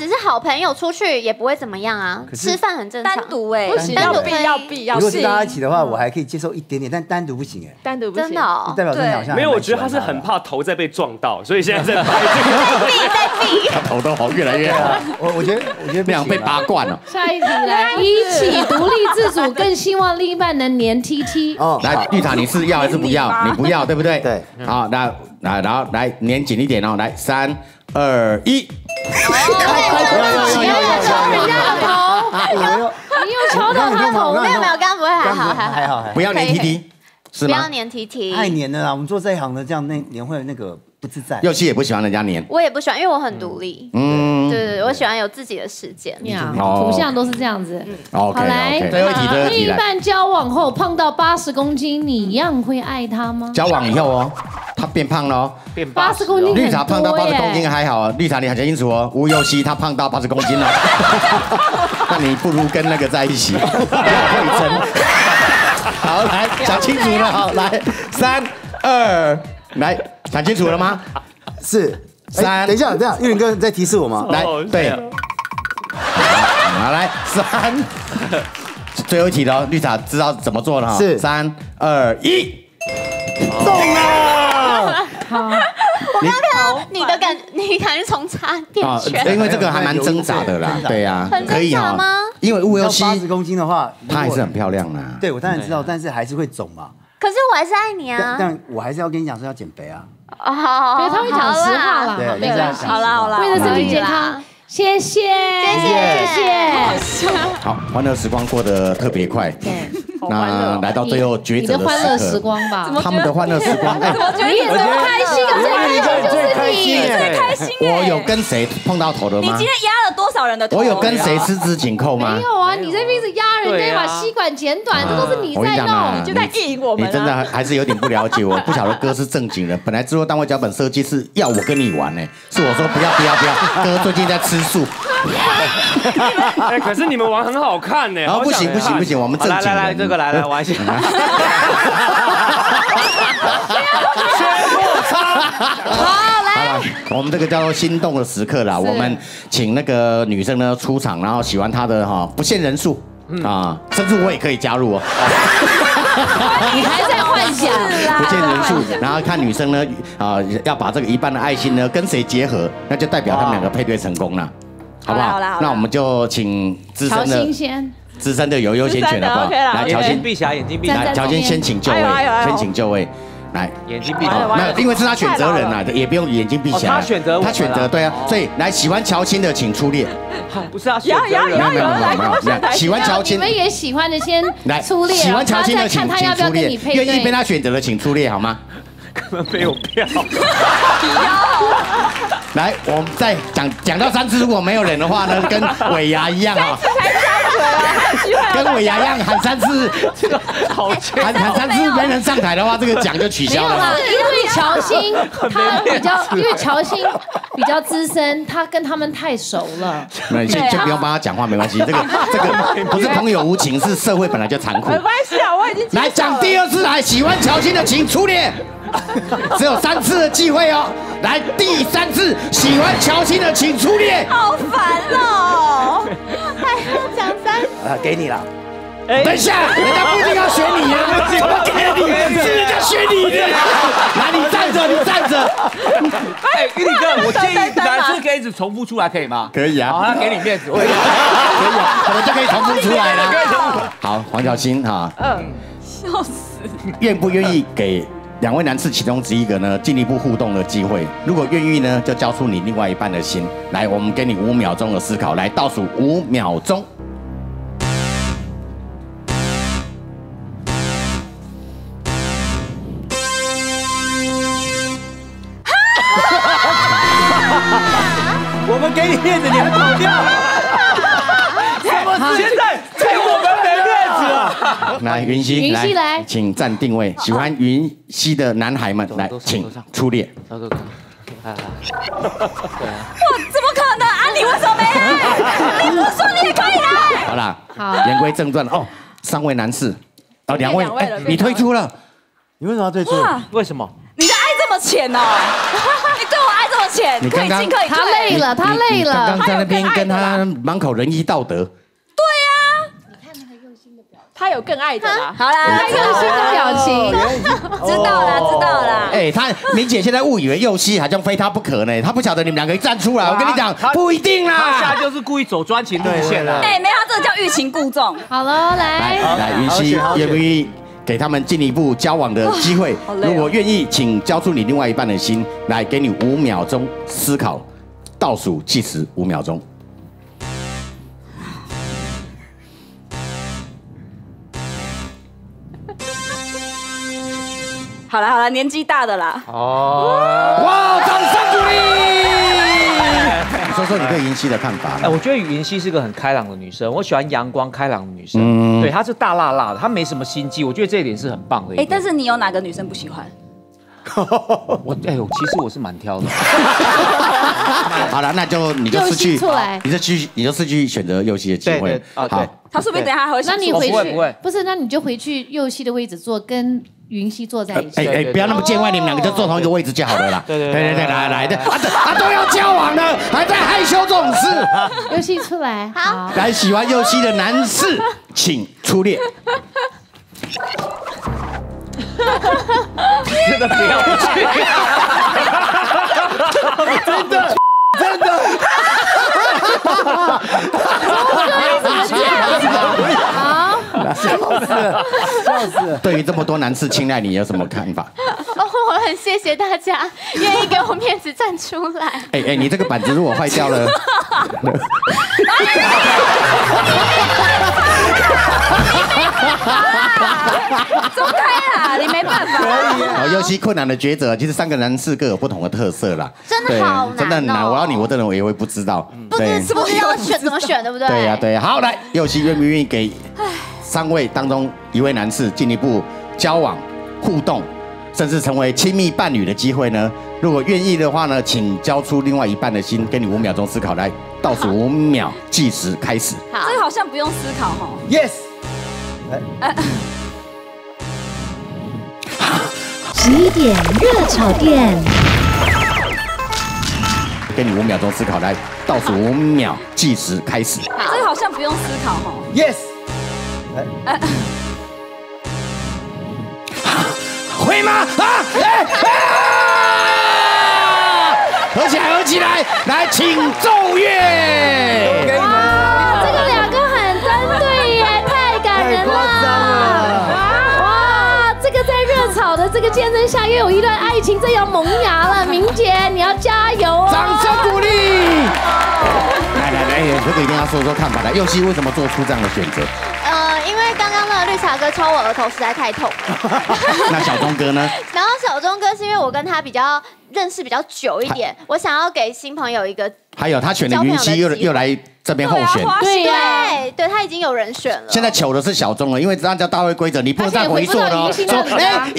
只是好朋友出去，也不会怎么样啊。可是吃饭很正常。单独哎不，行，单独必要必要如果是，大家一起的话，我还可以接受一点点，但单独不行哎。单独不行真的哦。代表说你好像没有，我觉得他是很怕头再被撞到，所以现在在拍这个。避在避。他头都好，越来越好，*laughs* 我我觉得我觉得不想被拔罐了。下一题来，一起独立自主，更希望另一半能黏 T T。哦，来，绿塔，你是要还是不要？*laughs* 你不要，对不对？对。好，那来，然后来粘紧一点哦，来，三二一，你又敲人家的头，我又你又敲到他头没有没有，刚刚不会还好还好。还好不，要黏 T T，是吗？不要黏 T T。太黏了啦！我们做这一行的，这样那年会那个不自在。幼熙也不喜欢人家黏，我也不喜欢，因为我很独立。嗯对对对，我喜欢有自己的时间。呀，哦图像都是这样子。好来 OK，最后一题，最后一另一。半交往后胖到八十公斤，你一样会爱他吗？交往以后哦，他变胖了哦。变八十公斤绿茶胖到八十公斤还好，绿茶你很清楚哦。吴佑熙他胖到八十公斤了，*laughs* 那你不如跟那个在一起，不要会真。好，来想清楚了，好，来三二，来想清楚了吗？是三哎等一下，等一下，玉林哥在提示我吗？来哦，对，好来三，*laughs* 最后一题了哦，绿茶知道怎么做了哈。是三二一，中了！我刚看到你的感，你感觉从差变啊，全。因为这个还蛮挣扎的啦对呀很，可以哈挣扎吗。因为吴佑熙要八十公斤的话，她还是很漂亮啦。对我当然知道，但是还是会肿嘛。可是我还是爱你啊。但我还是要跟你讲说要减肥啊。哦，好好好，对，他会讲实话啦，对好没关系就是这样讲好啦好啦，为了身体健康啦，谢谢，谢谢，好，欢乐时光过得特别快。那来到最后抉你择的欢乐时刻，光吧，他们的欢乐时光，哎，你也这么开心，最开心就是你，最开心哎。我有跟谁碰到头的吗你今？天压了多少人的头？我有跟谁十指紧扣吗没？有啊，你这边一直压人家，把吸管剪短，这都是你在弄。就在意淫我们啊你真的还还是有点不了解我，*laughs* 不晓得哥是正经人。本来制作单位脚本设计是要我跟你玩呢，是我说不要不要不要，哥最近在吃素。哎，可是你们玩很好看呢。然后不行不行不行，我们正经好来来来，人。这个来来玩一下。好了，我们这个叫做心动的时刻啦。我们请那个女生呢出场，然后喜欢她的哈不限人数啊，甚至我也可以加入哦，*laughs* 你还在幻想，*laughs* 不见人数。然后看女生呢啊要把这个一半的爱心呢跟谁结合，那就代表他们两个配对成功了。好不好那我们就请资深的，资深的有优先权，好不好？资深的啦来，乔欣，闭起来，眼睛闭来来，。乔欣先请就位先请就位。来。眼睛闭起来。没有，因为是他选择人啊，也不用眼睛闭起来。哦他选择他选择对啊，所以来喜欢乔青的请出列。不是啊，选择人要要要没有没有没有没有没有，喜欢乔青你们也喜欢的先来出列，喜欢乔青的请请出列愿意被对。他选择的请出列好吗？*laughs* 根本没有票。*laughs* *laughs* 来，我们再讲讲到三次，如果没有人的话呢，*laughs* 跟尾牙一样啊，跟尾牙一样喊三次，好 *laughs* 喊喊三次没人上台的话，这个奖就取消了。，因为乔欣他比较，*laughs* 因为乔欣比较资深，他跟他们太熟了。没就就不用帮他讲话，没关系。这个这个不是朋友无情，是社会本来就残酷没。关系啊，我已经来讲第二次，来喜欢乔欣的请出列，*laughs* 只有三次的机会哦。来第三次，喜欢乔欣的请出列。好烦哦！还要讲三啊，给你了。等一下，人家不一定要选你啊，怎么给你？是人家选你的。来，你站着，你站着。哎，玉里哥，我建议男生可以一直重复出来，可以吗？可以啊好，那给你面子，我也可以啊，我们就可以重复出来了。*laughs* 好，黄小欣哈，嗯，笑死！愿不愿意给两位男士其中之一个呢进一步互动的机会？如果愿意呢，就交出你另外一半的心。来，我们给你五秒钟的思考，来倒数五秒钟。*laughs* 我们给你面子，你还跑掉？现在对我们没面子了。来，云溪，云溪来请站定位。喜欢云溪的男孩们，来，请出列。我怎么可能啊？你为什么没来？你不是说你也可以来？好啦，好言归正传哦，三位男士，哦，两位，你退出了，你为什么要退出？哇，为什么？你的爱这么浅哦！*laughs* 你对我爱这么浅，可以你刚刚进可以退。他累了，他累了刚。在那边跟他满口仁义道德，他有更爱的啦。好啦，他用心的表情，知道啦，知道啦。哎，他明姐现在误以为佑熙好像非他不可呢，他不晓得你们两个一站出来，我跟你讲，不一定啦他现在啦。就是故意走专情路线啦。哎，没有，他这个叫欲擒故纵。*laughs* 好了，来来，来，云溪愿不愿意给他们进一步交往的机会？如果愿意，请交出你另外一半的心，来给你五秒钟思考，倒数计时五秒钟。好了好了，年纪大的啦。哦，哇，掌声鼓励！你说说你对云溪的看法哎，。我觉得云溪是个很开朗的女生，我喜欢阳光开朗的女生。嗯对，她是大辣辣的，她没什么心机，我觉得这一点是很棒的哎，但是你有哪个女生不喜欢？我哎呦，其实我是蛮挑的。*laughs* 好了，那就你就失去你就去，你就失去选择游戏的机会。啊对好，他说不定等一下还会那你回去不会不会不是？那你就回去右西的位置坐，跟云溪坐在一起。哎哎，不要那么见外，你们两个就坐同一个位置就好了啦。对对对来来的，啊这啊都要交往了，还在害羞这种事。右西出来，好，来，喜欢右西的男士，请出列。真的不要去。*laughs* 好，对于这么多男士青睐你有什么看法？哦，我很谢谢大家愿意给我面子站出来。哎哎，你这个板子如果坏掉了，走开啦，你没办法。好，尤其困难的抉择，其实三个男士各有不同的特色啦。真的好难哦真的很难。我要你，我真的我也会不知道。不知不知道选怎么选，对不对？对呀、对呀、好，来，尤其愿不愿意给三位当中一位男士进一步交往、互动，甚至成为亲密伴侣的机会呢？如果愿意的话呢，请交出另外一半的心，给你五秒钟思考，来倒数五秒，计时开始。好这个好像不用思考哈。Yes，十一点热炒店。给你五秒钟思考，来倒数五秒，计时开始。这个好像不用思考哈。Yes，会吗？啊！哎啊！合起来，合起来，来，请奏乐。哇，这个两个很登对耶，太感人了。了哇，这个在热炒的这个见证下，又有一段爱情正要萌芽了。明姐，你要加油哦！掌声鼓励。来来来，这个一定要说说看吧来。佑希为什么做出这样的选择？绿茶哥抽我额头实在太痛，*laughs* 那小钟哥呢？*laughs* 然后小钟哥是因为我跟他比较认识比较久一点，我想要给新朋友一个还有他选的云溪又又来这边候选。对呀，对对，他已经有人选了。现在糗的是小钟了，因为这按照大会规则，你不能再回溯了哦。他现在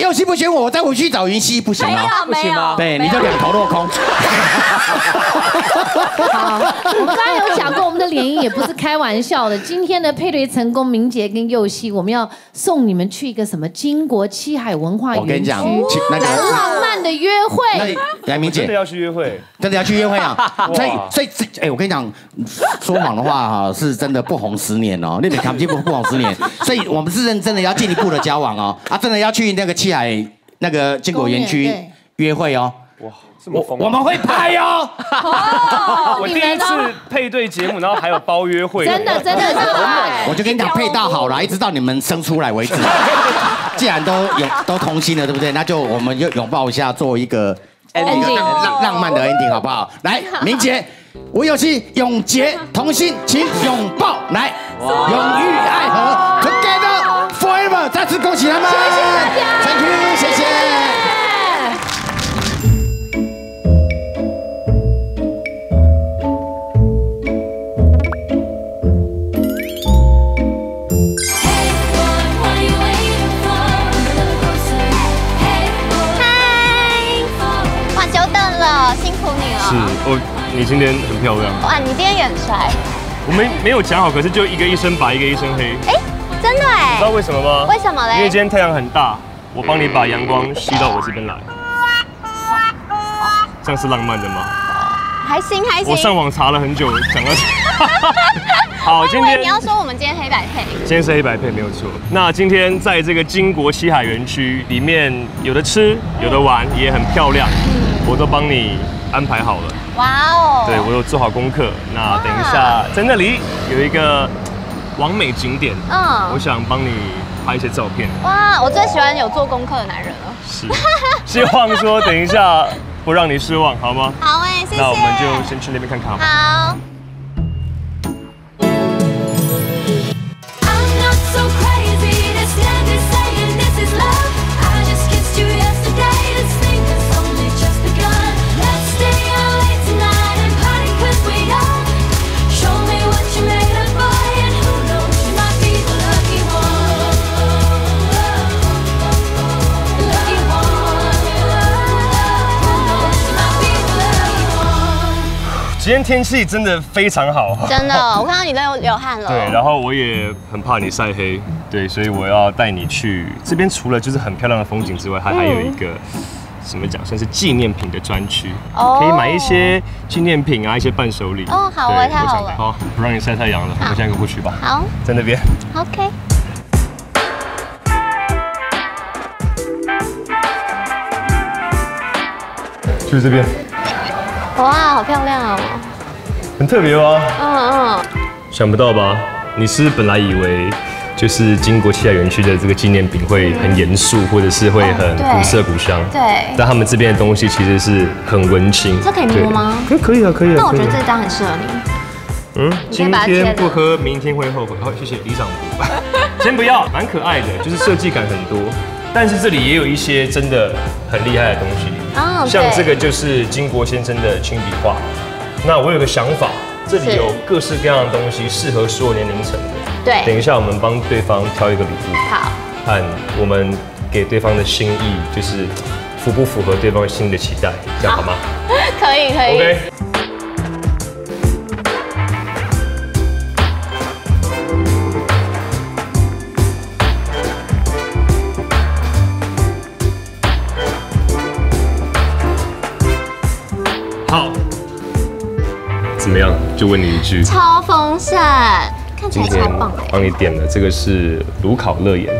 回不选我，我再回去找云溪不行没啊。有没有，对，你就两头落空。好，我们刚刚有讲过，我们的联姻也不是开玩笑的。今天的配对成功，明杰跟佑熙，我们要送你们去一个什么金国七海文化园区，我跟你讲，其那个浪漫的约那会。*laughs* 你来明姐，真的要去约会，真的要去约会啊！*laughs* 所以所以这哎，我跟你讲，*laughs* 说谎的话哈，是真的不红十年哦，那点看不不不红十年，所以我们是认真的要进一步的交往哦啊，真的要去那个七海那个金果园区约会哦。哇，这么疯啊！我们会拍哦。我第一次配对节目，然后还有包约会，真的真的真的，我就跟你讲，配到好了，一直到你们生出来为止。既然都有都同心了，对不对？那就我们就拥抱一下，做一个 Ending 浪浪漫的 ending，好不好？*laughs* 来，明杰，吴有心，永结同心，请拥抱，来，永浴爱河，Together Forever，再次恭喜他们，谢谢大家，Thank you，谢谢。哦，你今天很漂亮。哇，你今天也很帅。我们没有讲好，可是就一个一身白，一个一身黑，哎，真的哎知道。为什么吗？为什么嘞因为今天太阳很大，我帮你把阳光吸到我这边来，这样是浪漫的吗？还行还行。我上网查了很久，想要。好，今天你要说我们今天黑白配。今天是黑白配没有错。那今天在这个金国西海园区里面，有的吃，有的玩，也很漂亮，我都帮你安排好了。哇哦。对我有做好功课。那等一下在那里有一个完美景点，嗯我嗯。想帮你拍一些照片。哇，我最喜欢有做功课的男人了。是，希望说等一下不让你失望，好吗？*laughs* 好哎，谢谢。那我们就先去那边看看。好。今天天气真的非常好。真的，*laughs* 我看到你都有流汗了。对，然后我也很怕你晒黑，对，所以我要带你去这边。除了就是很漂亮的风景之外，它还有一个什么讲，算是纪念品的专区，哦可以买一些纪念品啊，一些伴手礼。哦好对哎太好了好，不让你晒太阳了，我们现在过去吧，好在那边。，OK。就是这边，哇，好漂亮哦。很特别吗？嗯嗯。想不到吧？你是本来以为就是经过七海园区的这个纪念品会很严肃，或者是会很古色古香。对但他们这边的东西其实是很文青。这可以摸吗对可以可以啊，可以啊。那我觉得这张很适合你。嗯，今天不喝，明天会后悔。好，谢谢李长福。*laughs* *laughs* 先不要，蛮可爱的，就是设计感很多。但是这里也有一些真的很厉害的东西，哦像对这个就是金国先生的亲笔画。那我有个想法，这里有各式各样的东西，适合所有年龄层的。对等一下我们帮对方挑一个礼物，好，看我们给对方的心意，就是符不符合对方心的期待，这样好吗 *laughs* 可以可以。？OK。好，怎么样？就问你一句，超丰盛，看起来超棒的。帮你点了，这个是炉烤乐眼，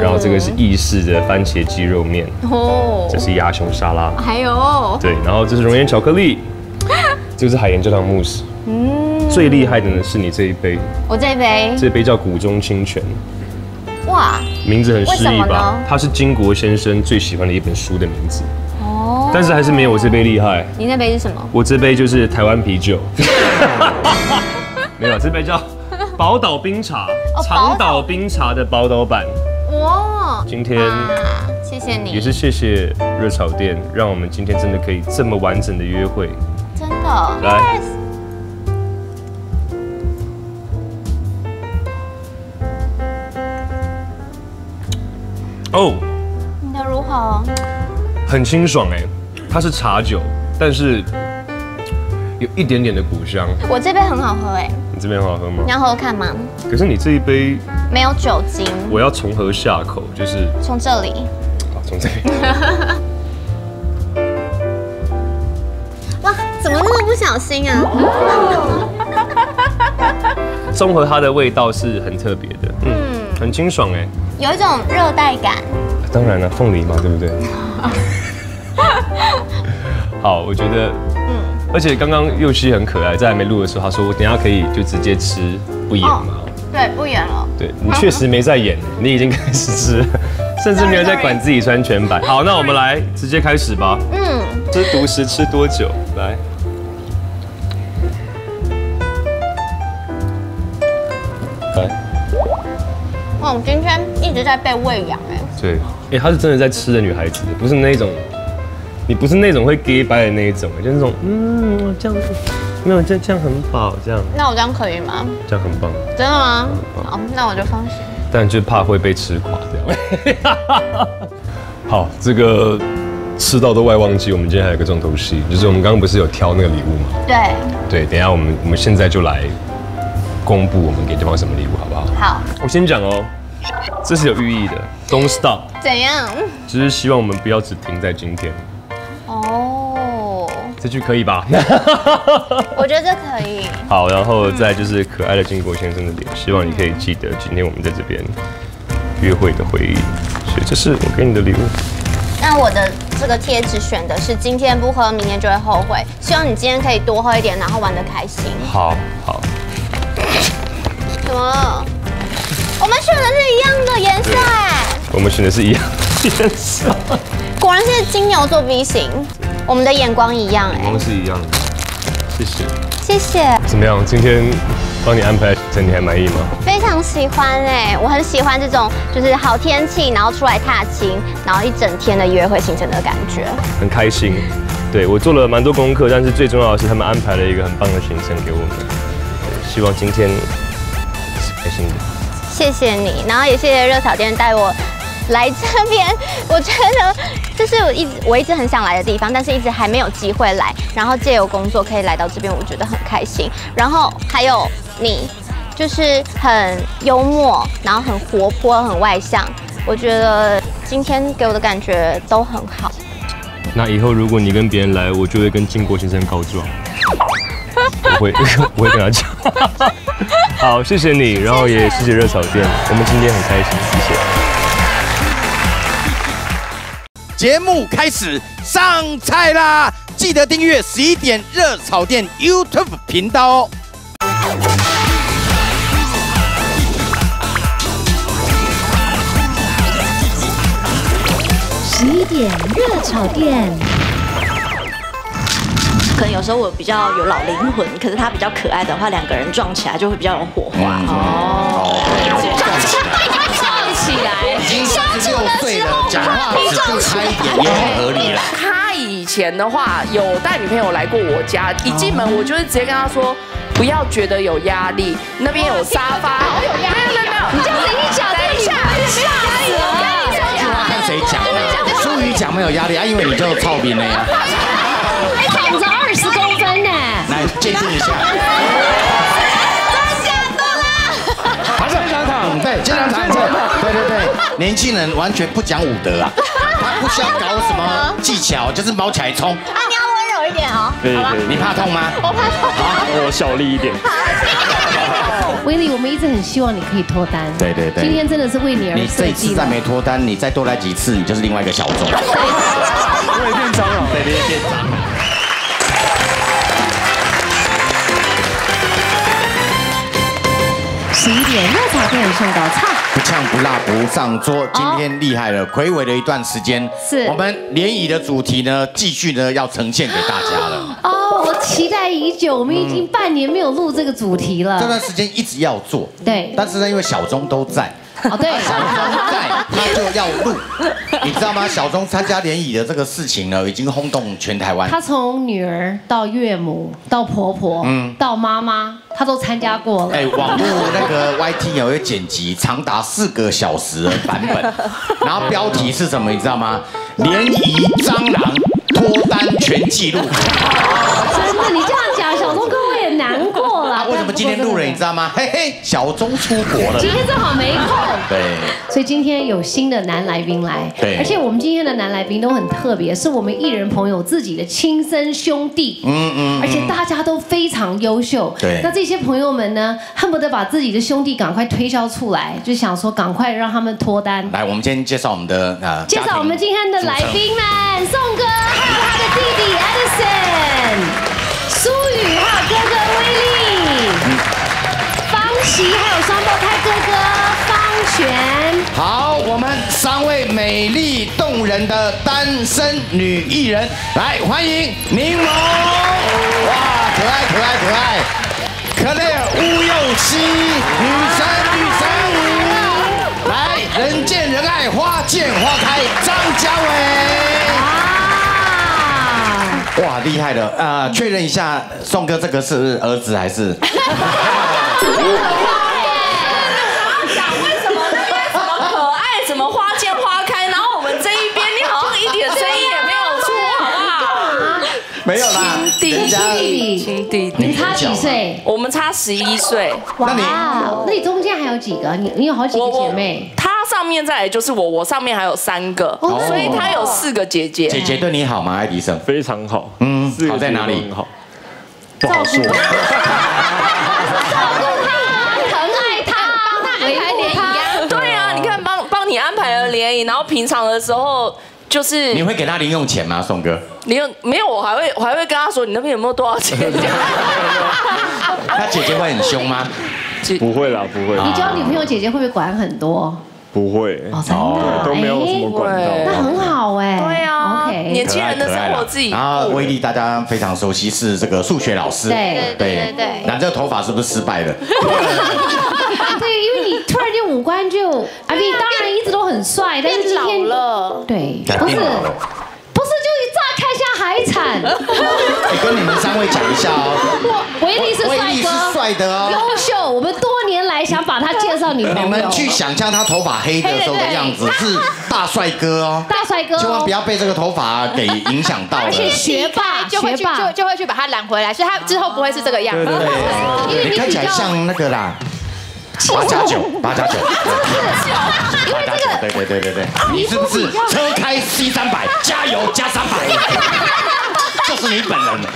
然后这个是意式的番茄鸡肉面，哦。这是鸭胸沙拉，还有，对，然后这是熔岩巧克力，*laughs* 这个是海盐焦糖慕斯。嗯，最厉害的呢是你这一杯，我这一杯，这杯叫谷中清泉，哇，名字很诗意吧？它是金国先生最喜欢的一本书的名字，哦但是还是没有我这杯厉害。你那杯是什么？我这杯就是台湾啤酒，*laughs* 没有，这杯叫 *laughs* 宝岛冰茶，哦长岛冰茶的宝岛版。哇，今天啊谢谢你，也是谢谢热炒店，让我们今天真的可以这么完整的约会。真的。来哦，你的如何？很清爽哎，它是茶酒，但是有一点点的古香。我这杯很好喝哎，你这边很好喝吗你？要喝喝看吗？可是你这一杯，没有酒精，我要从何下口？就是从这里。好从这里。*laughs* 哇，怎么那么不小心啊？*laughs* 综合它的味道是很特别的，嗯，很清爽哎。有一种热带感。当然了，凤梨嘛，对不对？*laughs* 好，我觉得，嗯，而且刚刚佑希很可爱，在还没录的时候，他说我等下可以就直接吃，不演嘛。对，不演了。对你确实没在演，*laughs* 你已经开始吃，*laughs* 甚至没有在管自己穿全白。好，那我们来直接开始吧。嗯，吃独食吃多久？来，来，哇，我今天一直在被喂养哎。对，哎，她是真的在吃的女孩子，不是那种，你不是那种会 gay 白的那一种，就是那种，嗯，这样子，没有，这这样很饱，这样，那我这样可以吗？这样很棒，真的吗？好，那我就放心。但就怕会被吃垮掉。*laughs* 好，这个吃到都外忘记，我们今天还有一个重头戏，就是我们刚刚不是有挑那个礼物吗？对，对，等一下我们我们现在就来公布我们给对方什么礼物，好不好？好，我先讲哦，这是有寓意的，Don't stop，怎样？只是希望我们不要只停在今天，哦，这句可以吧？*laughs* 我觉得这可以。好，然后再就是可爱的金国先生的脸，希望你可以记得今天我们在这边约会的回忆，所以这是我给你的礼物。那我的这个贴纸选的是今天不喝，明天就会后悔。希望你今天可以多喝一点，然后玩的开心。好好，什么？我们选的是一样的颜色哎，我们选的是一样的颜色，果然是金牛座 V 型，我们的眼光一样哎。光是一样的，谢谢。谢谢，怎么样？今天帮你安排行程，你还满意吗？非常喜欢哎，我很喜欢这种就是好天气，然后出来踏青，然后一整天的约会行程的感觉。很开心。对我做了蛮多功课，但是最重要的是他们安排了一个很棒的行程给我们。希望今天是开心的。谢谢你，然后也谢谢热炒店带我来这边。我觉得这是我一直我一直很想来的地方，但是一直还没有机会来。然后借由工作可以来到这边，我觉得很开心。然后还有你，就是很幽默，然后很活泼，很外向。我觉得今天给我的感觉都很好。那以后如果你跟别人来，我就会跟靖国先生告状。我会，*laughs* 我会跟他讲。*laughs* 好，谢谢你，然后也谢谢热炒店，我们今天很开心，谢谢。节目开始上菜啦！记得订阅十一点热炒店 YouTube 频道哦。十一点热炒店。可能有时候我比较有老灵魂，可是他比较可爱的话，两个人撞起来就会比较有火花。哦，来，相处的时候讲话尺度开一点也很合理啦。他以前的话有带女朋友来过我家，一进门我就是直接跟他说。不要觉得有压力，那边有沙发，好有压力，没有没有没有，你这样子一讲，等一下，吓死了！我跟你说，这句话看谁讲的？苏雨讲没有压力啊，因为你就操兵了呀。哎，躺着二十公分呢。来见证一下。场 *laughs* 对，现场场对对对，年轻人完全不讲武德啊，*laughs* 他不需要搞什么 *laughs* 技巧，就是毛起来冲。啊，你要温柔一点哦。可以可以，你怕痛吗？我怕痛。好，我小力一点。威力，我们一直很希望你可以脱单。对对对今天真的是为你而你这设计的一次再。没脱单，你再多来几次，你就是另外一个小众。我也变脏了，对对变脏。十十一点热炒店送到唱。不呛不辣不上桌，今天厉害了，魁伟了一段时间，是我们联谊的主题呢，继续呢要呈现给大家了。哦，我期待已久，我们已经半年没有录这个主题了。这段时间一直要做，对，但是呢，因为小钟都在，哦对，小钟在，他就要录，*laughs* 你知道吗？小钟参加联谊的这个事情呢，已经轰动全台湾。他从女儿到岳母到婆婆，嗯到妈妈，他都参加过了。哎，网络那个 *laughs* YT 有一个剪辑，长达四个小时的版本，*laughs* 然后标题是什么？你知道吗？联谊蟑螂脱单全记录。真的，你这样讲，小钟哥为什么今天路人？你知道吗？嘿嘿，小钟出国了。今天正好没空。对，所以今天有新的男来宾来，对而且我们今天的男来宾都很特别，是我们艺人朋友自己的亲生兄弟，嗯嗯而且大家都非常优秀。对那这些朋友们呢，恨不得把自己的兄弟赶快推销出来，就想说赶快让他们脱单。来，我们先介绍我们的呃，介绍我们今天的来宾们，宋哥还有他的还有双胞胎哥哥方璇。好，我们三位美丽动人的单身女艺人，来欢迎柠檬，哇，可爱可爱可爱，可乐乌又希，女神女神，来人见人爱花见花开，张家伟，哇，厉害了，呃，确认一下，宋哥这个是儿子还是？讲为什么那边什么可爱，什么花见花开，然后我们这一边你好像一点声音也没有出，好不好？没有啦，人家亲弟弟，你差几岁？我们差十一岁。哇，那你中间还有几个？你你有好几个姐妹？她上面再来就是我，我上面还有三个，哦所以她有四个姐姐。姐姐对你好吗，爱迪生？非常好，嗯，好在哪里？不好说。疼爱他，帮他安排联谊对啊，你看帮帮你安排了联谊，然后平常的时候就是你会给他零用钱吗，宋哥？零用没有？我还会我还会跟他说你那边有没有多少钱？*laughs* 他姐姐会很凶吗？*laughs* 不会啦，不会，你交女朋友姐姐会不会管很多？不会，哦，真的都没有什么管道，那很好哎。对啊，OK，年轻人的生活自己然后威力大家非常熟悉，是这个数学老师。对对对对那这个头发是不是失败了？*laughs* 突然间五官就，阿斌当然一直都很帅，但是今天了，对，不是。不是，就一乍看像海产。*laughs* 我，跟你们三位讲一下哦。*laughs* 我威力是帅威力是哥，帅的哦。优秀。我们多年来想把他介绍女朋友。你们去想象他头发黑的时候的样子，是大帅哥哦。*laughs* 大帅哥哦，千万不要被这个头发给影响到了而。且学霸，就会去学霸就就会去把他揽回来，所以他之后不会是这个样子。对，因为你你看起来比较像那个啦，八加九，八加九，因为这个对对对对对，你是不是车开 C 三百，加油加三百？*laughs* 就是你本人。*laughs*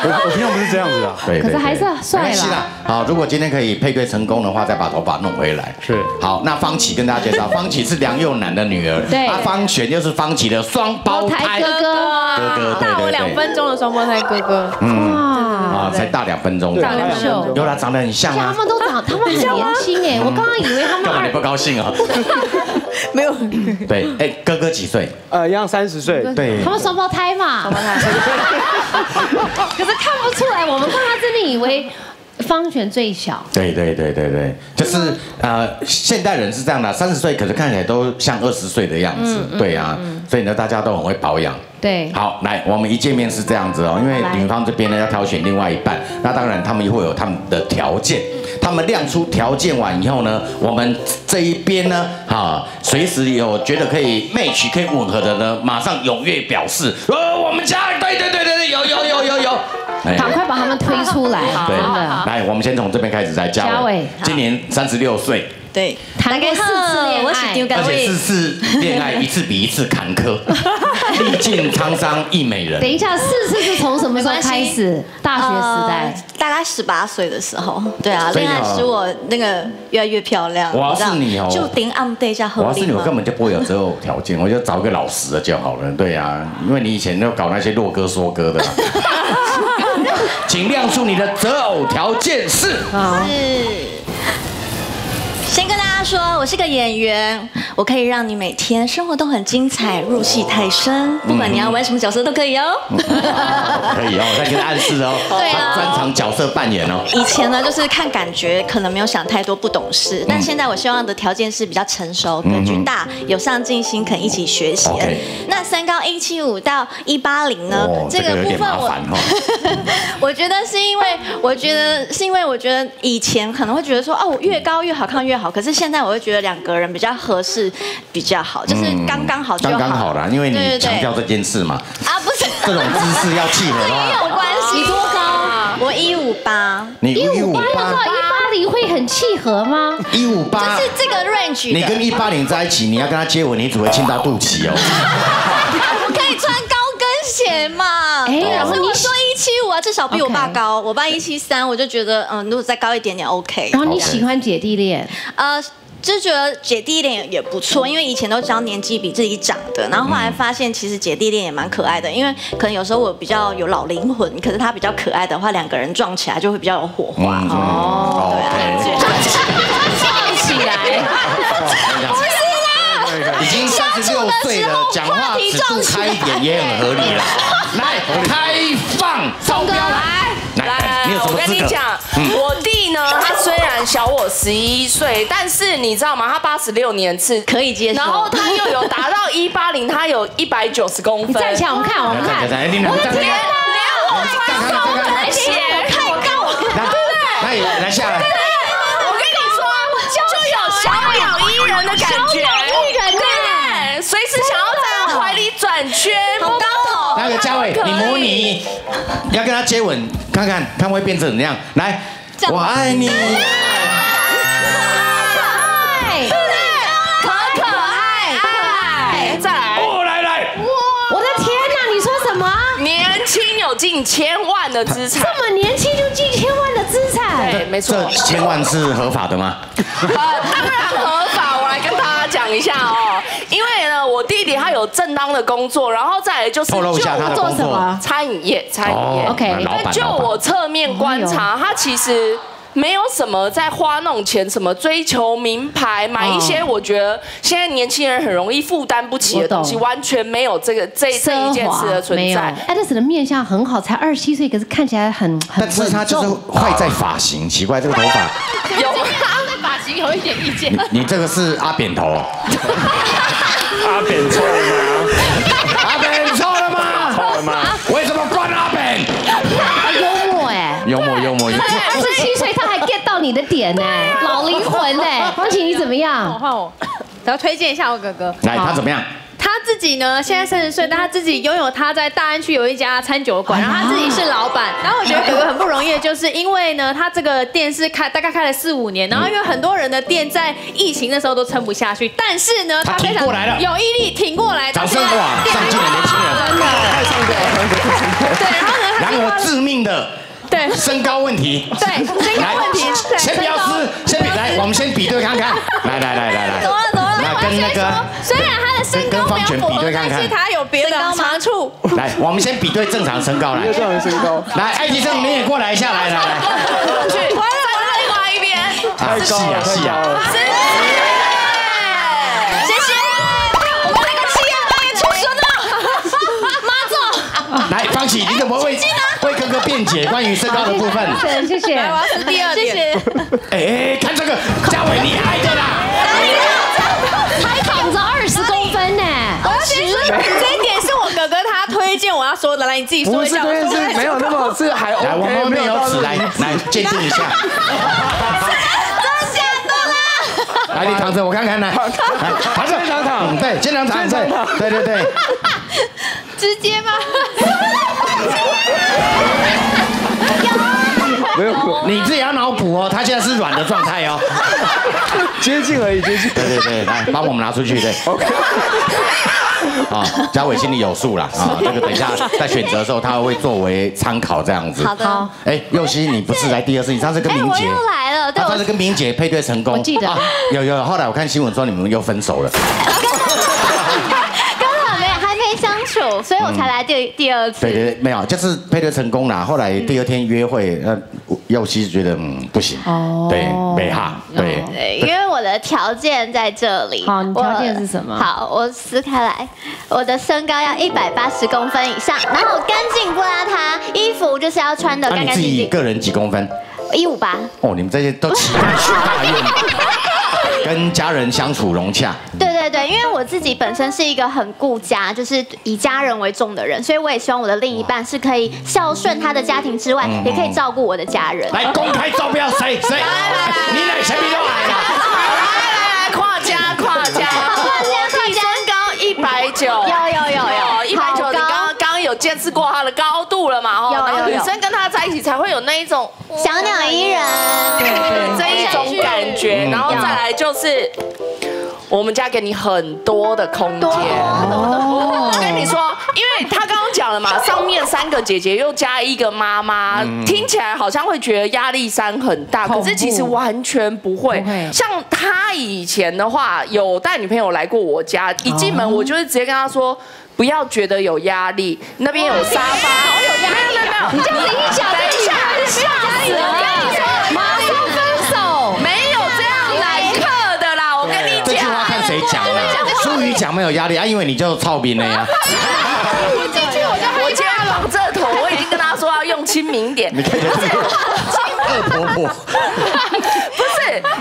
我我平常不是这样子的，对，可是还是对帅啦。没关系啦。好，如果今天可以配对成功的话，再把头发弄回来。是。好，那方琦跟大家介绍，*laughs* 方琦是梁又南的女儿，对。啊，方璇又是方琦的双胞胎。哥哥，哥哥，对大我两分钟的双胞胎哥哥，嗯。哇啊，才大两分钟，大两分钟。有啦，长得很像他啊。们都长，他们很年轻哎，*laughs* 我刚刚以为他们二干嘛你不高兴啊？*laughs* 没有，对，哎，哥哥几岁？呃，一样三十岁，对。他，们双胞胎嘛，双胞胎，可是看不出来，我们看他真的以为方璇最小，对对对对对，就是呃，现代人是这样的，三十岁可是看起来都像二十岁的样子，对啊，所以呢，大家都很会保养。对，好，来，我们一见面是这样子哦，因为女方这边呢要挑选另外一半，那当然他们会有他们的条件，他们亮出条件完以后呢，我们这一边呢，哈、随时有觉得可以 match 可以吻合的呢，马上踊跃表示，呃，我们家对对对对对，有有有有有，哎。赶快把他们推出来，对。真的，。来，我们先从这边开始，来嘉嘉伟伟，今年三十六岁，对，谈过四次恋爱，而且四次恋爱，*laughs* 一次比一次坎坷，历尽沧桑一美人等。一下，四次是从什么时候开始？大学时代。呃大概十八岁的时候，对啊，恋爱哦使我那个越来越漂亮。我要是你哦就顶暗对一下合理我要是你，我根本就不会有择偶条件，我就找个老实的就好了。对啊，因为你以前都搞那些弱哥说歌的嘛。*laughs* 请亮出你的择偶条件是。是。先跟大家说，我是个演员，我可以让你每天生活都很精彩，入戏太深，不管你要玩什么角色都可以哦。*laughs* 可以哦，再给他暗示哦。对啊他专长角色扮演哦。以前呢，就是看感觉，可能没有想太多，不懂事。但现在我希望的条件是比较成熟、格局大、有上进心，肯一起学习那身高一七五到一八零呢哦，这个部分我麻烦哦。*laughs* 我觉得是因为，我觉得是因为我觉得以前可能会觉得说，哦，我越高越好看越好，可是现在我会觉得两个人比较合适比较好，就是刚刚好就好。嗯刚刚好啦，因为你对对对强调这件事嘛，啊，不是这种姿势要契合的也，有关系。你多高？我一五八。你一五八158到一八零会很契合吗？一五八就，是这个 range。你跟一八零在一起，你要跟他接吻，你只会亲到肚脐哦。*laughs* 我可以穿高跟鞋嘛？哎老师你然后我说一七五啊，至少比我爸高。我爸一七三，我就觉得嗯，如果再高一点点 OK。然后你喜欢姐弟恋，呃。就觉得姐弟恋也不错，因为以前都教年纪比自己长的，然后后来发现其实姐弟恋也蛮可爱的，因为可能有时候我比较有老灵魂，可是他比较可爱的话，两个人撞起来就会比较有火花。哦对啊。撞起来。已经三十六岁了，讲话尺度开一点也很合理了。来，开放招标，来，来，我？跟你讲，我弟呢，*laughs* 他虽然小我十一岁，但是你知道吗？他八十六年次可以接受然后他又有达到一八零，他有一百九十公分。你站起来，我们看，我们看。站起来，你两个站起连我穿高跟鞋，太高了，来，来，来下来。我跟你说，就有小鸟依人的感觉，小鸟依人对，随时想要在他怀里转圈，好高哦。那个嘉伟，你模拟，你要跟他接吻，看看他会变成怎样？来，我爱你。可可爱爱，再来。哦，来来，我的天哪！你说什么？年轻有近千万的资产，这么年轻就近千万的资产，对，没错。这千万是合法的吗？*laughs* 呃，当然合法，我来跟大家讲一下哦。因为呢，我弟弟他有正当的工作，然后再来就是透露一下他的做工作。什么？餐饮业，餐饮业。哦 OK 但就我侧面观察，他其实。没有什么在花那种钱，什么追求名牌，买一些我觉得现在年轻人很容易负担不起的东西，完全没有这个这这一件事的存。在。艾德斯的面相很好，才二十七岁，可是看起来很很但是他就是坏在发型，奇怪这个头发，*laughs* 有他对发型有一点意见。你这个是阿扁头，阿扁错了吗？阿扁错了吗？错了吗？为什么关阿扁？他幽默哎。幽默幽默，二十七岁他还 get 到你的点呢，老灵魂呢。*laughs* 方琦你怎么样？换我，我要推荐一下我哥哥。来他怎么样？他自己呢，现在三十岁，但他自己拥有他在大安区有一家餐酒馆，然后他自己是老板。然后我觉得哥哥很不容易的，就是因为呢，他这个店是开大概开了四五年，然后因为很多人的店在疫情的时候都撑不下去，但是呢，他非常有毅力挺过来，掌声哇！店上进的年轻人，真的太上进了。*laughs* 对，然后呢，他然而致命的对身高问题，对身高问题来先不要撕，先比来，我们先比对看看。来来来来来，跟那个虽然他的身高没有符合，但是他有别的长处。来，我们先比对正常身高来。正常身高。来，艾迪生你也过来一下，来来来。去，站在另外一边。啊，是啊是啊。谢谢。我们那个企业妈也出生了，妈做。来，方琦，你怎么为为哥哥辩解关于身高的部分？谢谢谢谢。来，我要是第二点。谢谢。哎，看这个，嘉伟你挨的啦。要说的，来你自己说不一下。是这件事没有那么是还来，我 OK，们没有到尺，来来鉴定一下。来，你躺着，我看看来。来躺着，现场躺嗯对，现场躺，对现场躺对对对。*laughs* 直接吗？*laughs* 没有你自己要脑补哦，他现在是软的状态哦。*laughs* 接近而已，接近。对对对，来帮我们拿出去，对。OK。啊，*laughs* 嘉伟心里有数了啊，*laughs* 这个等一下在选择的时候，他会作为参考这样子。好的。哎，佑熙，你不是来第二次，你上次跟明杰，又来了对上次跟明杰配对成功，我记得啊有有，后来我看新闻说你们又分手了。所以我才来第第二次。对对对，没有，就是配对成功了。后来第二天约会，那，佑希觉得嗯不行，哦对，没哈，对，对，因为我的条件在这里。好，你条件是什么？好，我撕开来，我的身高要一百八十公分以上，然后干净不邋遢，衣服就是要穿的干干净净。己个人几公分？一五八。哦，你们这些都期待许大愿，*laughs* 跟家人相处融洽。对对对，因为我自己本身是一个很顾家，就是以家人为重的人，所以我也希望我的另一半是可以孝顺他的家庭之外，嗯也可以照顾我的家人。来公开招标，谁谁？你来谁比较矮来？来来跨家跨家跨家跨家身高一百九，有有有有一百九，好高你刚刚刚刚有见识过他的高度了嘛？哦，然后女生跟他在一起才会有那一种小鸟依人，这一种感觉，然后再来就是。我们家给你很多的空间，我跟你说，因为他刚刚讲了嘛，上面三个姐姐又加一个妈妈，听起来好像会觉得压力山很大，可是其实完全不会。像他以前的话，有带女朋友来过我家，一进门我就是直接跟他说。不要觉得有压力，那边有沙发，好有压力没有没有没有，你这样子一讲等一下，吓死了我跟你说，马上分手没有这样来客的啦，我跟你这句讲。话看谁讲的？苏雨讲没有压力啊，因为你就操兵了呀。我进去我就我今天绑这头，我已经跟他说要用亲民一点。你看这个。恶婆婆，不是，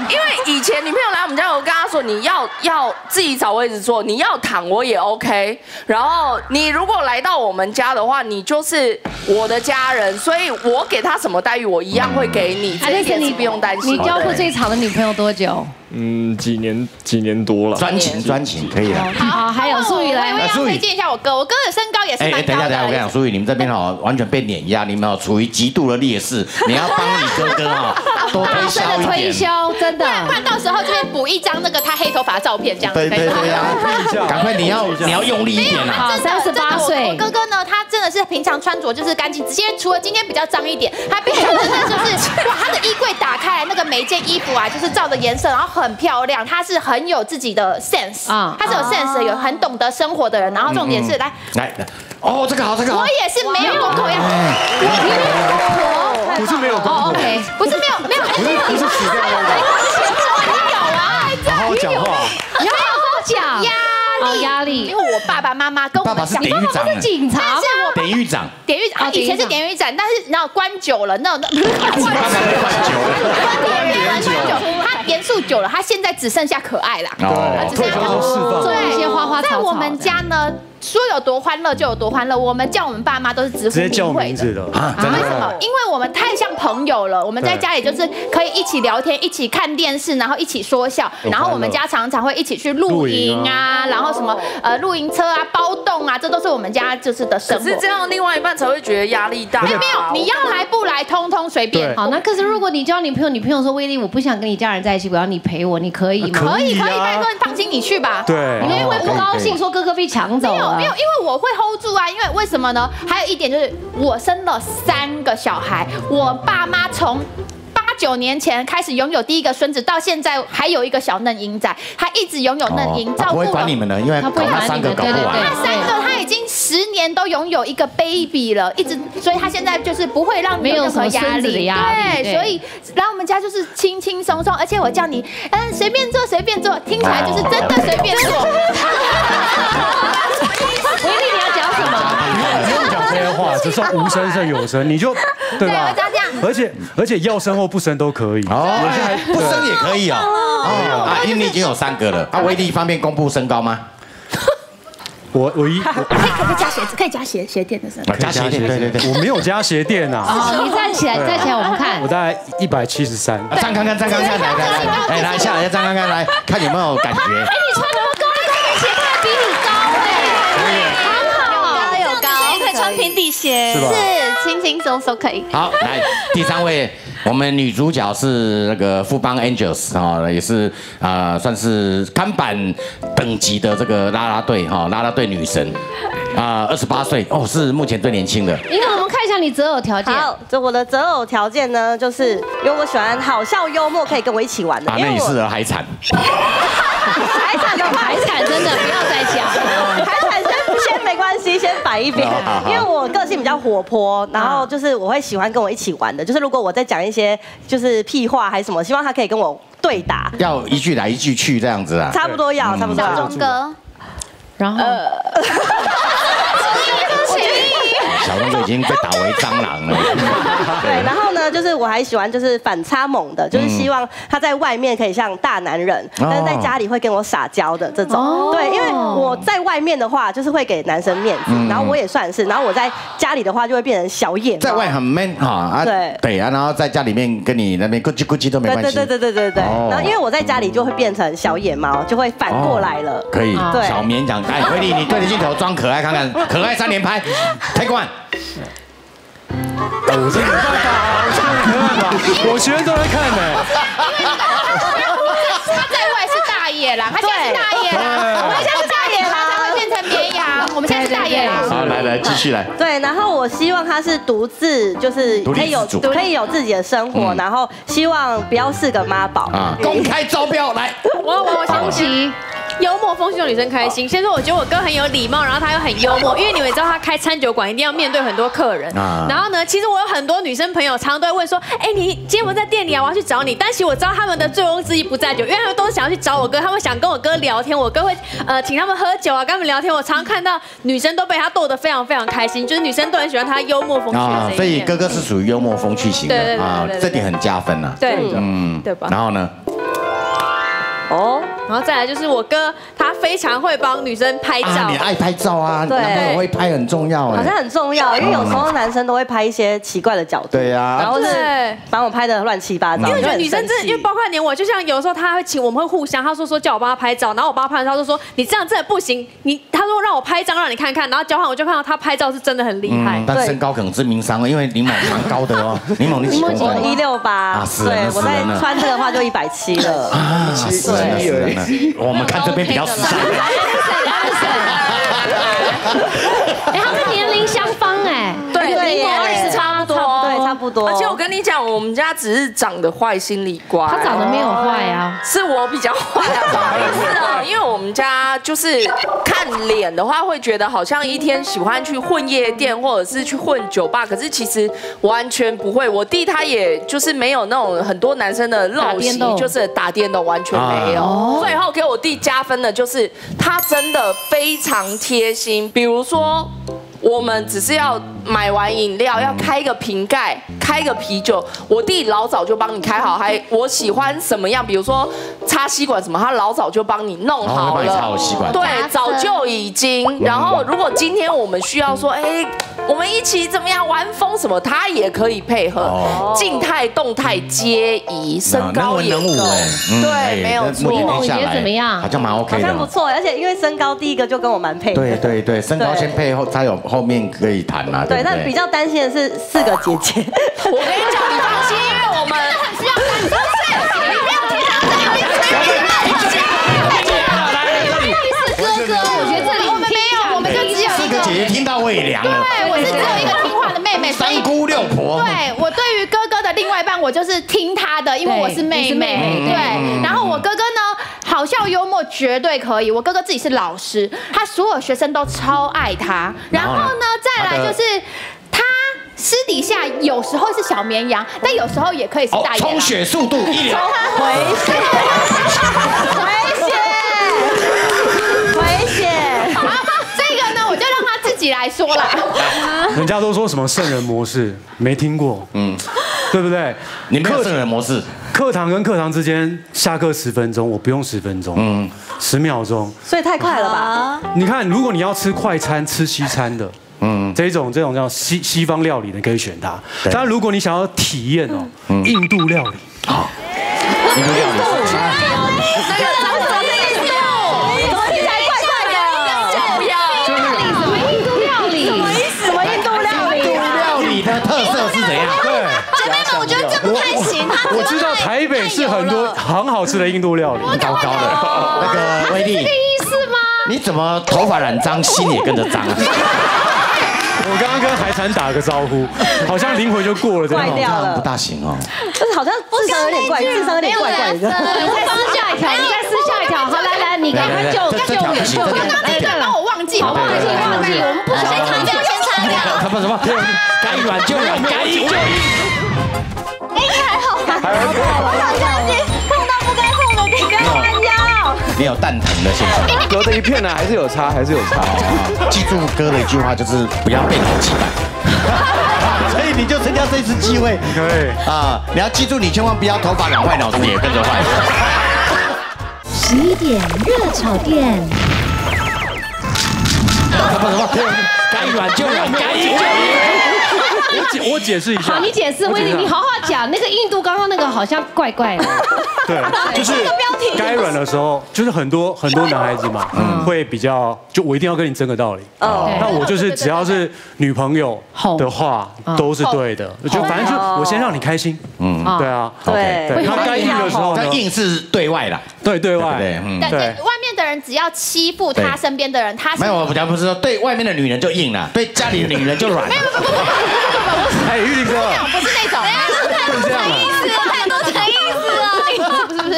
因为以前女朋友来我们家，我跟她说你要要自己找位置坐，你要躺我也 OK。然后你如果来到我们家的话，你就是我的家人，所以我给她什么待遇，我一样会给你，这一点是不用担心。你交过最长的女朋友多久？嗯，几年几年多了。专情专情可以了。好，还有素雨来我也要推荐一下我哥，我哥的身高也是哎哎，蛮高等一下，等一下，我跟你。讲，苏雨，你们这边哦，完全被碾压，你们哦处于极度的劣势，你要帮你哥哥哈多推销一点。真的不然到时候这边补一张那个他黑头发的照片，这样子对对对呀，赶快你要你要用力一点啊！真的，真的，38我岁我哥哥呢，他真的是平常穿着就是干净，直接除了今天比较脏一点，他平常真的就是哇，他的衣柜打开来，那个每一件衣服啊，就是照的颜色，然后很漂亮，他是很有自己的 sense 啊啊，他是有 sense 的，有很懂得生活的人，然后重点是来，来，哦，这个好，这个好。我。也是没有公婆呀，我不是没有公哦婆，，OK，不是没有没有，不是不是死掉了你？有啊，好好讲话。你要好好讲压哦力。压力。因为我爸爸妈妈跟我爸爸是们讲，典狱长呢，警察但是我典狱长，典狱啊，以前是典狱长，但是你知道关久了，那那不是 *laughs* 关久了，关严久了，他严肃久了，他现在只剩下可爱啦。哦，只剩下做对一些花花草草在我们家呢，说有多欢乐就有多欢乐，我们叫我们爸妈都是直呼直接叫名讳的。啊，的为什么？因为我们太像朋友了，我们在家里就是可以一起聊天，一起看电视，然后一起说笑，然后我们家常常会一起去露露营营啊，然后什么呃露营车啊、包栋啊，这都是我们家就是的生活。可是这样，另外一半才会觉得压力大。没有没有，你要来不来，通通随便。好，那可是如果你交女朋友，女朋友说威力，我不想跟你家人在一起，我要你陪我，你可以吗？可以可以，可以啊拜托你放心，你去吧。对你会不会不高兴，说哥哥被抢走有没有，因为我会 hold 住啊。因为为什么呢？还有一点就是，我生了三个小孩，我爸妈从。八九年前开始拥有第一个孙子，到现在还有一个小嫩婴仔，他一直拥有嫩婴，哦他不会照顾了管你们的，因为他不会那三个管你们对对搞不完。他三个他已经十年都拥有一个 baby 了，一直，所以他现在就是不会让你没有任何什么孙子的压力对对，所以来我们家就是轻轻松松，而且我叫你，嗯，随便做随便做，听起来就是真的随便做。*laughs* 威力，你要讲什么？不用讲这些话，*laughs* 只算无声胜有声，*laughs* 你就对吧？而且而且要生或不生都可以。哦有些还，不生也可以哦。哦，啊，因为你已经有三个了。啊，威力方便公布身高吗？我我一可以 *laughs* 可以加鞋子，可以加鞋鞋垫的是吗？啊加鞋垫，对对对。我没有加鞋垫啊。哦，你站起来，站起来，我们看我。大概一百七十三。啊站看看，站看看，来来来，哎，来下来，站看看，来看有没有感觉。哎，你穿那么高，那高跟鞋他还比你高哎，很好。高有高，可以穿平底鞋是吧是轻轻松松可以。好，来第三位，我们女主角是那个富邦 Angels 哈、也是啊、呃算是看板等级的这个拉拉队哈、拉拉队女神啊，二十八岁哦，是目前最年轻的。你看，我们看一下你择偶条件。好，这我的择偶条件呢，就是因为我喜欢好笑幽默，可以跟我一起玩的。啊，那你因为我适合海产。*laughs* 海产的，海产真的不要再讲。*laughs* 没关系，先摆一边因为我个性比较活泼，然后就是我会喜欢跟我一起玩的。就是如果我在讲一些就是屁话还是什么，希望他可以跟我对答，要一句来一句去这样子啊。差不多要，差不多小。钟哥，然后呃 *laughs* 小东哥已经被打为蟑螂了。*laughs* 对，然后呢，就是我还喜欢就是反差萌的，就是希望他在外面可以像大男人，哦但是在家里会跟我撒娇的这种。哦对，因为我在外面的话就是会给男生面子，嗯然后我也算是，然后我在家里的话就会变成小野猫。在外很 man 哈啊，对对啊，然后在家里面跟你那边咕叽咕叽都没关系。对对对对对对对。哦然后因为我在家里就会变成小野猫，就会反过来了。可以，对。小绵讲，哎，威力，你对着镜头装可爱看看，可爱三连拍，take one。我真没办法啊，*laughs* 我真的没办法，我学生都在看呢。他在外是大野狼，他现在是大野狼，我们现在是大野狼，才会变成绵羊，我们现在是大野狼。好，来来，继续来。对，然后我希望他是独自，就是可以有可以有自己的生活，嗯然后希望不要是个妈宝啊公开招标来。我我我想起幽默风趣的女生开心。先说，我觉得我哥很有礼貌，然后他又很幽默，因为你们知道他开餐酒馆一定要面对很多客人。啊然后呢，其实我有很多女生朋友，常常都会问说：“哎，你今天不在店里啊，我要去找你。”但其实我知道他们的醉翁之意不在酒，因为他们都是想要去找我哥，他们想跟我哥聊天，我哥会呃请他们喝酒啊，跟他们聊天。我常常看到女生都被他逗得非常非常开心，就是女生都很喜欢他幽默风趣的啊，所。以哥哥是属于幽默风趣型的啊这点很加分呐。对嗯对吧然后呢？然后再来就是我哥，非常会帮女生拍照。啊，你爱拍照啊，对男朋友会拍很重要好像哎。很重要，因为有时候男生都会拍一些奇怪的角度，对呀然后是对把我拍的乱七八糟，因为我觉得女生真的，因为包括连我，就像有时候他会请，我们会互相，他说说叫我帮他拍照，然后我帮他拍，他就说你这样真的不行，你他说让我拍一张让你看看，然后交换我就看到他拍照是真的很厉害嗯，。但身高可能致命伤了，因为柠檬蛮高的哦。柠 *laughs* 檬你几公我分？一六八对我在穿这个的话就一百七了。啊，死人了死人了。我们看这边比较实在。哎，他们年龄相仿哎，对，对耶。你年龄是差而且我跟你讲，我们家只是长得坏，心里瓜。他长得没有坏啊，是我比较坏啊，不好意思啊，*laughs* 因为我们家就是看脸的话，会觉得好像一天喜欢去混夜店或者是去混酒吧，可是其实完全不会。我弟他也就是没有那种很多男生的陋习就是打电动完全没有。哦最后给我弟加分的就是他真的非常贴心，比如说。我们只是要买完饮料，要开一个瓶盖，开一个啤酒，我弟老早就帮你开好，还我喜欢什么样，比如说插吸管什么，他老早就帮你弄好哦会帮你插好了。吸管对，早就已经。然后如果今天我们需要说，哎，我们一起怎么样玩疯什么，他也可以配合哦，静态、动态皆宜，身能高也够对，没有那错。你觉得怎么样好像蛮 OK。好像不错，而且因为身高第一个就跟我蛮配。对对对，身高先配后，才有后面可以谈嘛，对？但比较担心的是四个姐姐。*laughs* 我跟你讲，你放心，因为我们很需要感受，你不要听他这样一是哥哥，我觉得这里我们没有，我们就只有四一个。姐姐听到胃凉了。对，我是只有一个听话的妹妹，所以三姑六婆。对我对于哥哥的另外一半，我就是听他的，因为我是妹你是妹妹。妹对，然后我哥哥呢，好笑幽默绝对可以。我哥哥自己是老师，他所有学生都超爱他。然后呢，再来就是他。私底下有时候是小绵羊，但有时候也可以是哦大，野狼。充血速度一流。*laughs* 危险！*laughs* 危险！己来说啦。*laughs* 人家都说什么圣人模式，没听过，嗯，对不对？你没有圣人模式。课堂跟课堂之间下课十分钟，我不用十分钟，嗯，十秒钟。所以太快了吧？你看，如果你要吃快餐、吃西餐的，嗯，这种这种叫西西方料理的，你可以选它。但如果你想要体验哦，印度料理，好，印度料理的特色是怎样？对，姐妹们，我觉得这不太行，我知道台北是很多很好吃的印度料理。糟糕的，那个威力，意思吗？你怎么头发染脏，心也跟着脏啊？我刚刚跟海产打个招呼，好像灵魂就过了这样。坏掉了不大行哦。就是好像智商有点怪，智商有点怪怪的。你再撕下一条，你再撕下一条。好，来来，你赶快救救我救我。刚刚那个帮我忘记，好忘记忘记，我们不先擦掉，先擦掉。什么什么？该软就软，该硬就硬。哎，还好，还好，我好像是碰到不该碰的地方，弯腰。你有蛋疼的现象，隔着一片呢，还是有差，还是有差。记住哥的一句话就是不要被脑击败。所以你就参加这次机会，可以啊！你要记住，你千万不要头发染坏，脑子也跟着坏。十一点热炒店，什么什么？该软就软，该硬就硬。我解我解释一下。好，你解释，威利，你好好讲。那个印度刚刚那个好像怪怪的。对，*laughs* 就是该软的时候，就是很多很多男孩子嘛，会比较就我一定要跟你争个道理。哦那我就是只要是女朋友的话，都是对的。就反正就我先让你开心。嗯，对啊。对他。该硬的时候他？硬是对外啦，对对外。对，嗯对，对外面的人只要欺负他身边的人，他没有，我讲不是说对外面的女人就硬了，对家里的女人就软了。哎，玉林哥，不是那种，太多层意思了，太多层意思了，不是不是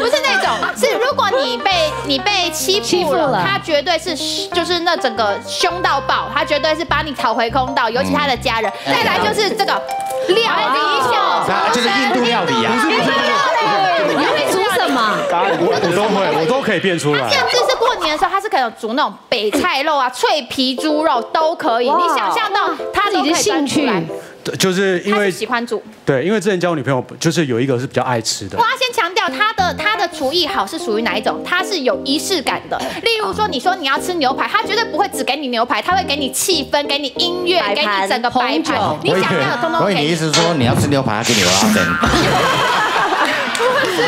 不是那种，是如果你被你被欺负了了，他绝对是就是那整个凶到爆，他绝对是把你讨回公道，尤其他的家人。再来就是这个料理秀，那就是印度料理啊。你会煮什么？我我都会，我都可以变出来。甚至是过年的时候，他是可以煮那种北菜肉啊、脆皮猪肉都可以。你想象到他的兴趣就是因为喜欢煮。对，因为之前交女朋友就是有一个是比较爱吃的我。要先强调，他的他的厨艺好是属于哪一种？他是有仪式感的。例如说，你说你要吃牛排，他绝对不会只给你牛排，他会给你气氛，给你音乐，给你整个白盘你想要的通通所以你意。思是说你要吃牛排，他给你蚵仔煎。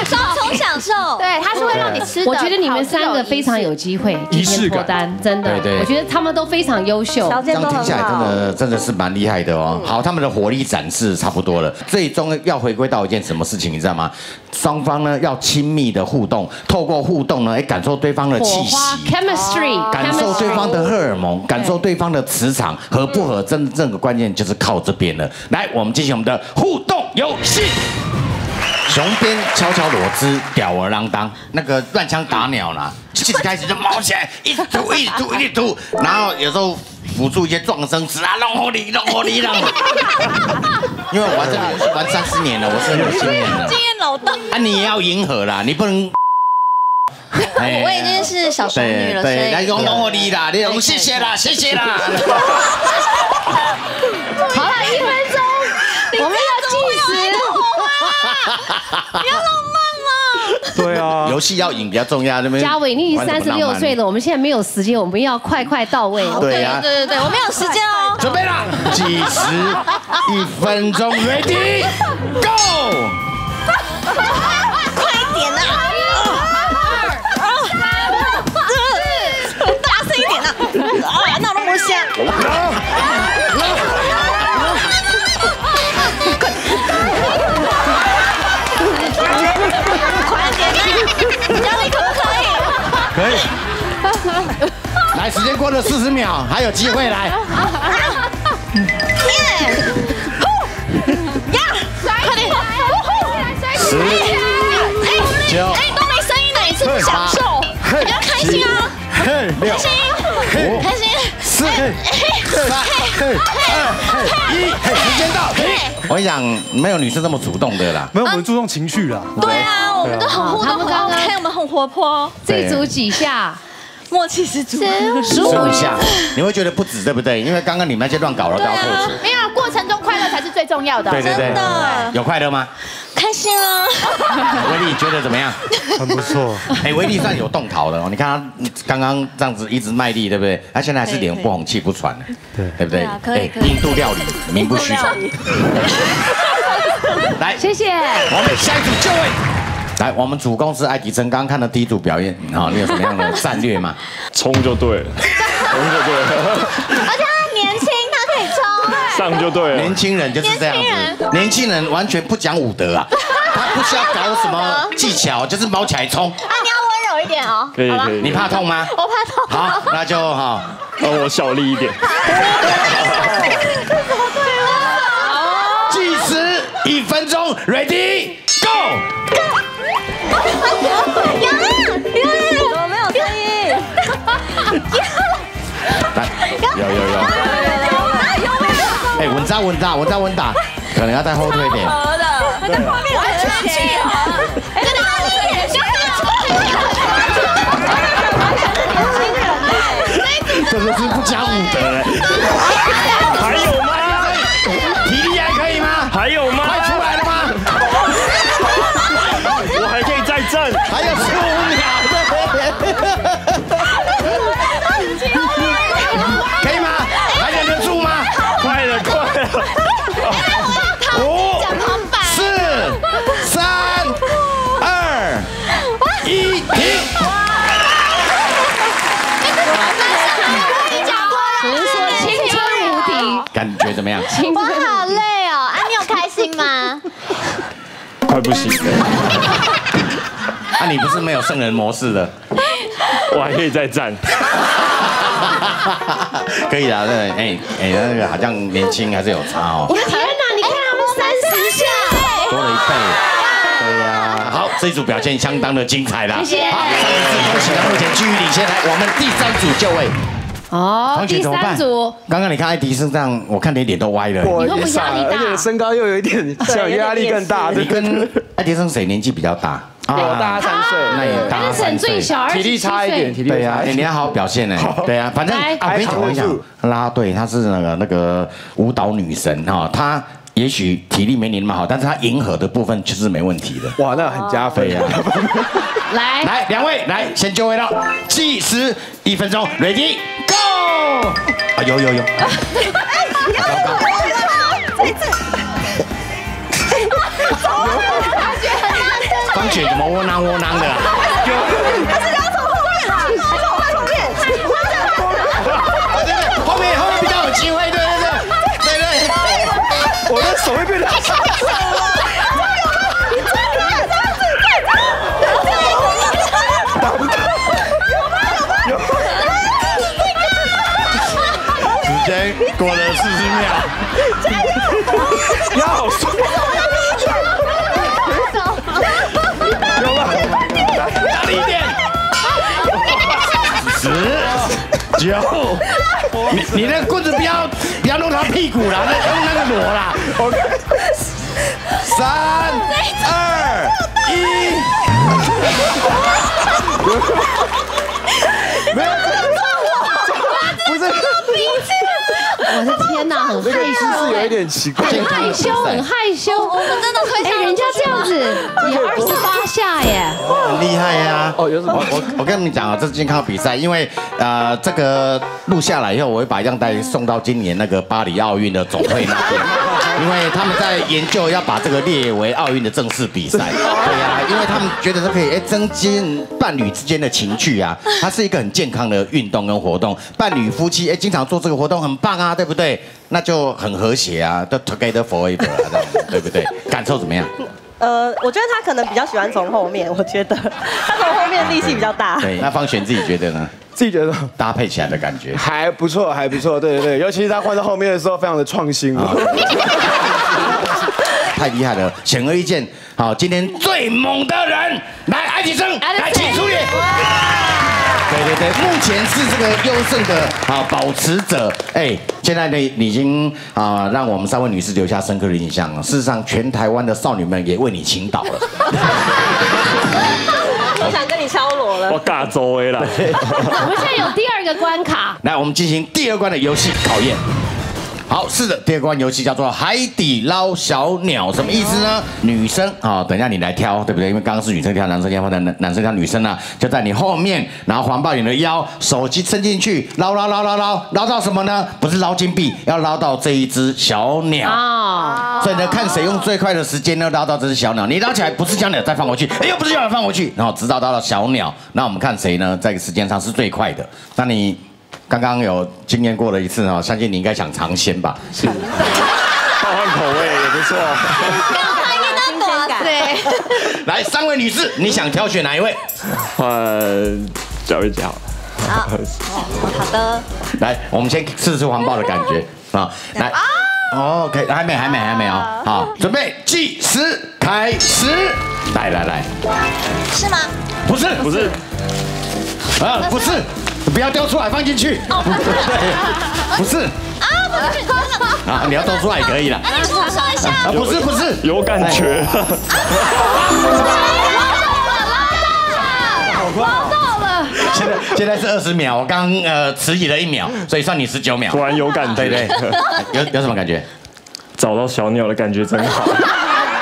双重享受。对，他是会让你吃的。我觉得你们三个非常有机会今天脱单，真的对对。我觉得他们都非常优秀。条这样件都很听下来，真。的真的是蛮厉害的哦。好，他们的火力展示差不多了，最终要回归到一件什么事情，你知道吗？双方呢要亲密的互动，透过互动呢，哎，感受对方的气息。chemistry，感受对方的荷尔蒙，感受对方的磁场合不合，真正的关键就是靠这边了。来，我们进行我们的互动游戏。熊鞭敲敲裸姿，吊儿郎当，那个乱枪打鸟啦，气始开始就冒起来，一直吐，一直吐，一直吐，然后有时候辅助一些撞声词啊，弄火力，弄火力，弄。*laughs* 因为我玩这个游戏玩三十年了，我是很有经验的。经验老道。啊，你也要迎合啦，你不能。*laughs* 哎我已经是小熟女了，所对对，来以用弄火力啦，你用谢谢啦，谢谢啦。*laughs* 好了，一分钟，我们要计时。*laughs* 不要浪漫嘛。对啊，游戏要赢比较重要，对不对？嘉伟，你已经三十六岁了，我们现在没有时间，我们要快快到位。对啊对对对，我没有时间哦。*laughs* 准备啦，计时一分钟，Ready *laughs* Go！快一点啊！大声一点啊！啊，闹那么香。来，时间过了四十秒，还有机会来。耶！呀！快点！十哎九哎，都没声音的，你是不是享受？你要开心啊！开心，开心！四嘿三嘿二嘿一嘿，时间到。嘿我跟你讲，没有女生这么主动的啦。没有，我们注重情绪啦。对啊，我们都很互动，很他们刚刚 OK，我们很活泼，这一组几下？默契十足。十五下，你会觉得不止，对不对？因为刚刚你们那些乱搞了都要扣除。没有过程中快乐才是最重要的。对对对真的，有快乐吗？开心啊！*laughs* 威力觉得怎么样？很不错。*laughs* 哎，威力算有动桃的哦。你看他刚刚这样子一直卖力，对不对？他现在还是脸不红气不喘的，对对不对？可以印度料理名不虚传。*laughs* 来，谢谢。我们下一组就位。来，我们主攻是艾迪生，刚刚看的第一组表演，好，你有什么样的战略吗？*laughs* 冲就对了，*laughs* 冲就对了，而且他年轻，他可以冲。上就对了。年轻人就是这样子，年轻人完全不讲武德啊，他不需要搞什么 *laughs* 技巧，就是毛起来冲。啊，你要温柔一点哦。可以可以。你怕痛吗？我怕痛。好，那就哈，那我小力一点。计时一分钟，Ready Go！怎么没有声音？来，有有有，哎，稳扎稳打，稳扎稳打，可能要再后退一点。的，他在后面完全契合，哎，这个也是这个是不讲武德我好累哦，啊，你有开心吗？快不行了，啊，你不是没有圣人模式的？我还可以再站。*laughs* 可以啦，对，哎哎，那个好像年轻还是有差哦我，的天哪，你看他们三十下，多了一倍。对呀，好，这一组表现相当的精彩啦。谢谢好，恭喜了，目前继续领先。来，我们第三组就位。哦，第怎么办三组，刚刚你看艾迪身上，我看你脸都歪了。我会不会压力大而且身高又有一点小压力更大。你跟艾迪生谁年纪比较大？我大他三岁，那也大他三岁。体力差一点，体力对啊，差一点。你要好好表现呢。对啊，反正来啊我跟你讲，我跟你讲，啦队她是那个那个舞蹈女神哈，她也许体力没你那么好，但是她迎合的部分就是没问题的。哇，那很加分对呀。*laughs* 来来，两位来先就位了，计时一分钟，Ready！啊，有有有，方雪怎么窝囊窝囊的啊？对对对，后面后面比较有机会，对对对对对。*laughs* 我的手会变得。*laughs* *laughs* 过 *laughs* 了四十秒，要好说。有吗？大力一点。十、九，你你那个棍子不要不要弄他屁股啦，那用那个锣啦。OK，三、二、一。没有，不是，我的天哪，很害羞，是有一，点奇怪。很害羞，很害羞。我们真的推哎，人家这样子 *laughs* 你二十八下耶。很厉害呀！哦，有什么？我我我跟你们讲啊，这是健康比赛，因为呃，这个录下来以后，我会把样带送到今年那个巴黎奥运的总会那边，*laughs* 因为他们在研究要把这个列为奥运的正式比赛。*laughs* 对呀、因为他们觉得它可以哎增进伴侣之间的情趣啊，*laughs* 它是一个很健康的运动跟活动。伴侣夫妻哎经常做这个活动很棒啊，对不对？那就很和谐啊，都 together forever 啊，这样对不对？*laughs* 感受怎么样？呃，我觉得他可能比较喜欢从后面，我觉得他从后面力气比较大。对，那方璇自己觉得呢？自己觉得搭配起来的感觉。还不错，还不错，对对对，尤其是他换到后面的时候，非常的创新。*laughs* 太厉害了，显而易见。好，今天最猛的人，来，艾迪生，来，请出列。对对对，目前是这个优胜的啊保持者。哎，现在呢，你已经啊让我们三位女士留下深刻的印象了。事实上，全台湾的少女们也为你倾倒了。我想跟你敲锣了。我尬周围了。*laughs* 我们现在有第二个关卡，来，我们进行第二关的游戏考验。好，是的，第二关游戏叫做海底捞小鸟，什么意思呢？女生啊、等一下你来挑，对不对？因为刚刚是女生挑男生挑，或者男男生挑女生啊，就在你后面，然后环抱你的腰，手机伸进去，捞捞捞捞捞，捞到什么呢？不是捞金币，要捞到这一只小鸟。哦，所以呢，看谁用最快的时间呢捞到这只小鸟。你捞起来不是小鸟再放回去，哎又不是小鸟放回去，然后直到捞到小鸟。那我们看谁呢，在时间上是最快的。那你刚刚有经验过了一次哈，相信你应该想尝鲜吧？是。换换口味也不错。对，*laughs* 来，三位女士，你想挑选哪一位？换小玉姐好了。好，好的。来，我们先试试黄豹的感觉啊，来。哦，OK，还没，还没，还没哦。好，准备计时开始。来来来，是吗？不是不是，啊不是，不要丢出来放进去。哦 *laughs* 不是啊，不是。啊，你要丢出来也可以了。那你说说一下。啊不是不是，有感觉。捞到了，现在现在是二十秒，我刚呃迟疑了一秒，所以算你十九秒。突然有感觉对对，有有什么感觉？找到小鸟的感觉真好。*laughs*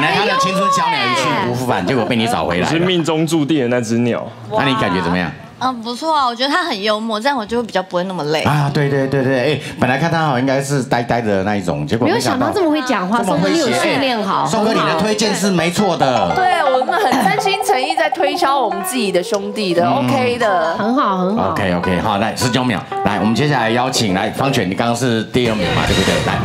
本来他的青春小鸟一去不复返，结果被你找回来是命中注定的那只鸟。那你感觉怎么样？嗯，不错啊，我觉得他很幽默，这样我就会比较不会那么累。啊，对对对对，哎，本来看他好应该是呆呆的那一种，结果没有想到这么会讲话，宋哥你有训练好，宋哥你的推荐是没错的。对我们很真心诚意在推销我们自己的兄弟的，OK 的，很好很好。OK OK，好，来十九秒，来，我们接下来邀请来方璇，你刚刚是第二名嘛，对不对？来，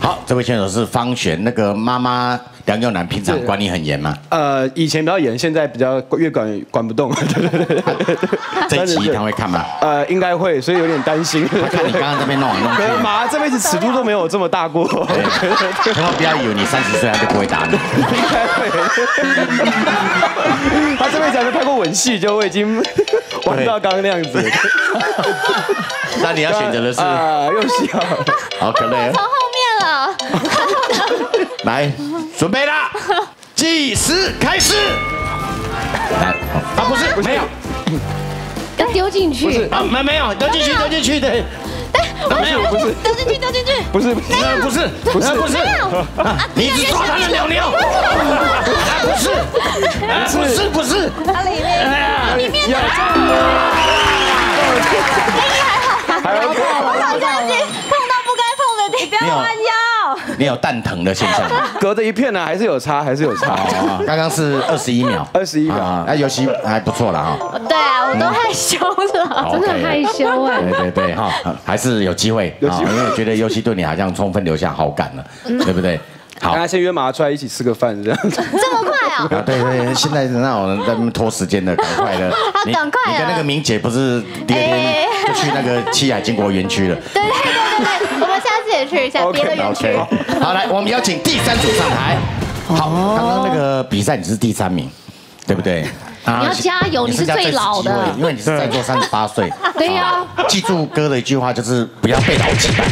好，这位选手是方璇，那个妈妈梁佑南平常管你很严吗？呃，以前比较严，现在比较越管管不动。对对对对对。这一期他会看吗？呃，应该会，所以有点担心。他看你刚刚这边弄来弄去妈这辈子尺度都没有这么大过。*laughs* 千万不要以为你三十岁他就不会打你。*laughs* 应该会。他这辈子还没拍过吻戏，就我已经玩到刚刚那样子。*laughs* 那你要选择的是啊，又是要。好，可累从。后面了。*laughs* 来，准备啦，计时开始。来，啊，不是，没有，要丢进去。啊，没没有，丢进去，丢进去的。没有，不是，丢进去，丢进去。不是，不是，不是，不是，不是。你只抓他的鸟鸟。不是，不是，不是。它里面，里面。还好，还好像是碰到不该碰的地方，不要弯腰。你有蛋疼的现象吗？*laughs* 隔着一片呢，还是有差，还是有差。哦刚刚是二十一秒，二十一秒啊，那游戏还不错了哈。对啊，我都害羞了。真的害羞哎。对对对哈，还是有机会啊，因为我觉得游戏对你好像充分留下好感了，对不对？好，大家先约马出来一起吃个饭，这样子。这么快啊？啊，对对，现在那种人在那边拖时间的，赶快的。*laughs* 好赶快啊你跟那个明姐不是第二天就去那个七海经国园区了对对对对也去一下别的园区。？OK，好，来，我们邀请第三组上台。好，刚刚那个比赛你是第三名，对不对？啊你要加油你是最老的因为你是在座三十八岁。*laughs* 对呀啊记住哥的一句话就是不要被老击 *laughs* 败。不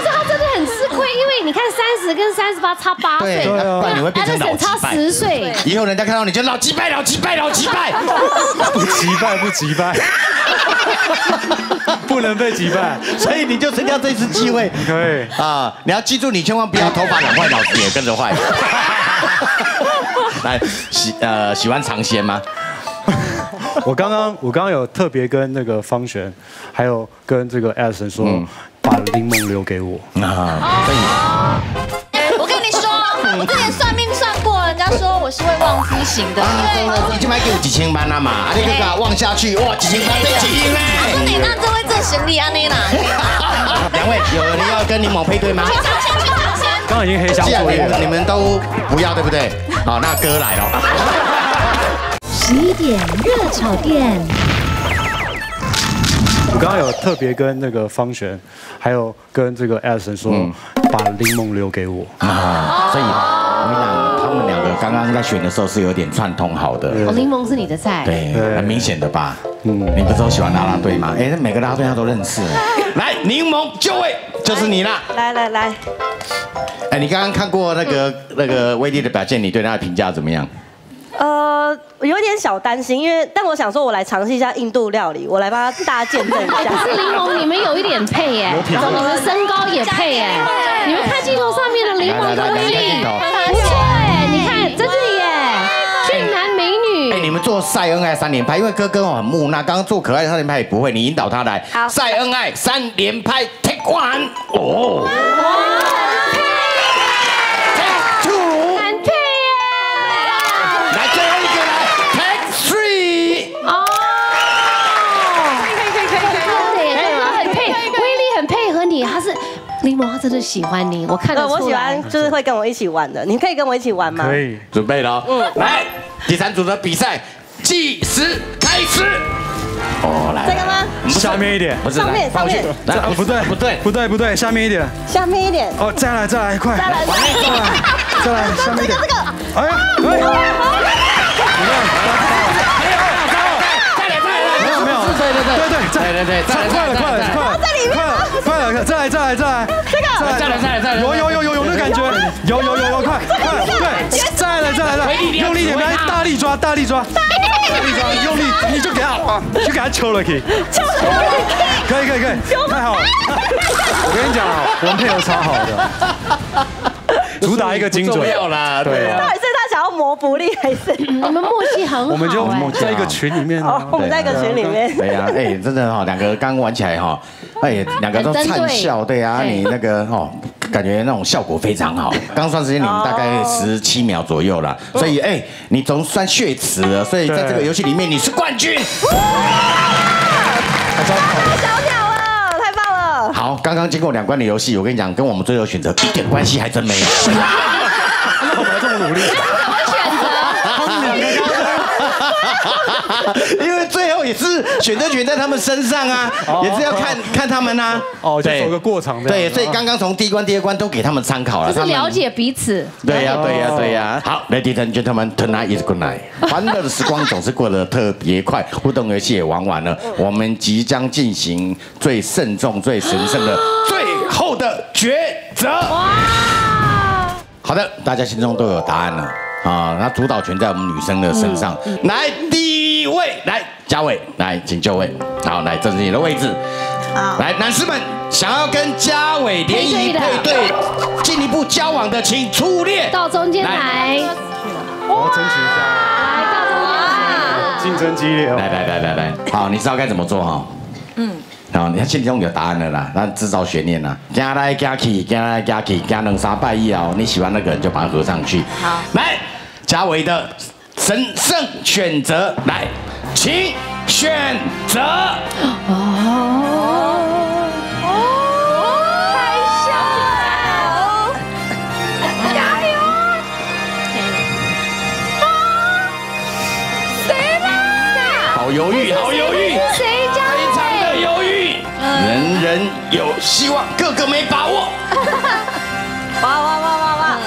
是他真的很吃亏，因为你看三十跟三十八差八岁，对啊不然你会变成老差十岁。以后人家看到你就老击败，老击败，老 *laughs* 击败。不击败不击败，*laughs* 不能被击败。所以你就剩下这次机会。可以啊，你要记住，你千万不要头发染坏，脑子也跟着坏。*laughs* 来，喜呃喜欢尝鲜吗？我刚刚我刚刚有特别跟那个方璇，还有跟这个艾森说，把柠檬留给我。啊，我之前算命算过，人家说我是会旺夫型的。你就买给我几千万了嘛，啊，你给他望下去，哇，几千万被几亿他说你嘞！那这位这行李安内娜，*laughs* 两位有人要跟柠檬配对吗？去尝鲜去尝鲜。刚刚已经黑箱既然作业了你们你们都不要，对不对？好，那哥来了。十一点热炒店。我刚刚有特别跟那个方璇，还有跟这个艾森说，把柠檬留给我。啊，所以我跟你讲，他们两个刚刚在选的时候是有点串通好的。哦，柠檬是你的菜。对，很明显的吧？嗯，你不是都喜欢啦啦队吗？哎，那每个啦啦队他都认识。来，柠檬就位，就是你啦。来来来，哎，你刚刚看过那个那个威力的表现，你对他的评价怎么样？呃，我有点小担心，因为但我想说，我来尝试一下印度料理，我来帮大家见证一下。*laughs* 可是柠檬，你们有一点配耶，你们身高也配耶。你们看镜头上面的柠檬跟威力，不错哎，你看真的耶，俊男美女。哎，你们做晒恩爱三连拍，因为哥哥哦很木讷，刚刚做可爱的三连拍也不会，你引导他来。好晒恩爱三连拍，take one，哦问题他是柠檬他真的喜欢你我看到我喜欢就是会跟我一起玩的你可以跟我一起玩吗？可以。准备了嗯。来第三组的比赛计时开始。哦来。这个吗？下面一点。上面上面。来不对不对不对。不对下面一点。下面一点。哦再来再来一块再来。再来再来 *laughs* 下面这个这个。哎呀哎呀好漂亮没有没有没有没有对对对对对对对对再来快了快了快了，再来再来再来，这个。再来再来再来。有有有有有那感觉，有有有有，快快对，再来再来再来，用力一点，来大力抓大力抓，大力抓，用力你就给他，就给他抽了可以，可以可以可以，太好了，我跟你讲啊，我们配合超好的，主打一个精准，重要啦对啊磨福利还是？你们默契很好我们就哎在一个群里面啊哦，我们在一个群里面。对呀，哎，真的哈，两个刚玩起来哈，哎，两个都灿笑，对啊，你那个哦，感觉那种效果非常好。*laughs* 刚算时间你们大概十七秒左右了，所以哎，你总算血池了，所以在这个游戏里面你是冠军。小鸟了，太棒了！好，刚刚经过两关的游戏，我跟你讲，跟我们最后选择一点关系还真没有。*laughs* 那我们这么努力？*laughs* 因为最后也是选择权在他们身上啊，也是要看看他们啊。哦，就对走个过场这对，所以刚刚从第一关、第二关都给他们参考了，他们就是了。解彼此。对呀，对呀，对呀。好，Ladies and gentlemen, tonight is good night。*laughs* 欢乐的时光总是过得特别快，互动游戏也玩完了，我们即将进行最慎重、最神圣的最后的抉择。好的，大家心中都有答案了啊。那主导权在我们女生的身上。来，第一位，来，嘉伟，来，请就位。好，来，这是你的位置。好来，男士们想要跟嘉伟联谊配对，进一步交往的，请出列。到中间来，我要争取一下，竞争激烈哦。来来来来来，好，你知道该怎么做哈？嗯。好，你看心中有答案了啦，那制造悬念啦，加来加去，加来加去，加两三拜以后，你喜欢那个人就把它合上去。好，来，嘉伟的神圣选择，来，请选择。加油！谁啦？好犹豫，好犹豫，有希望，个个没把握。哇哇哇哇哇！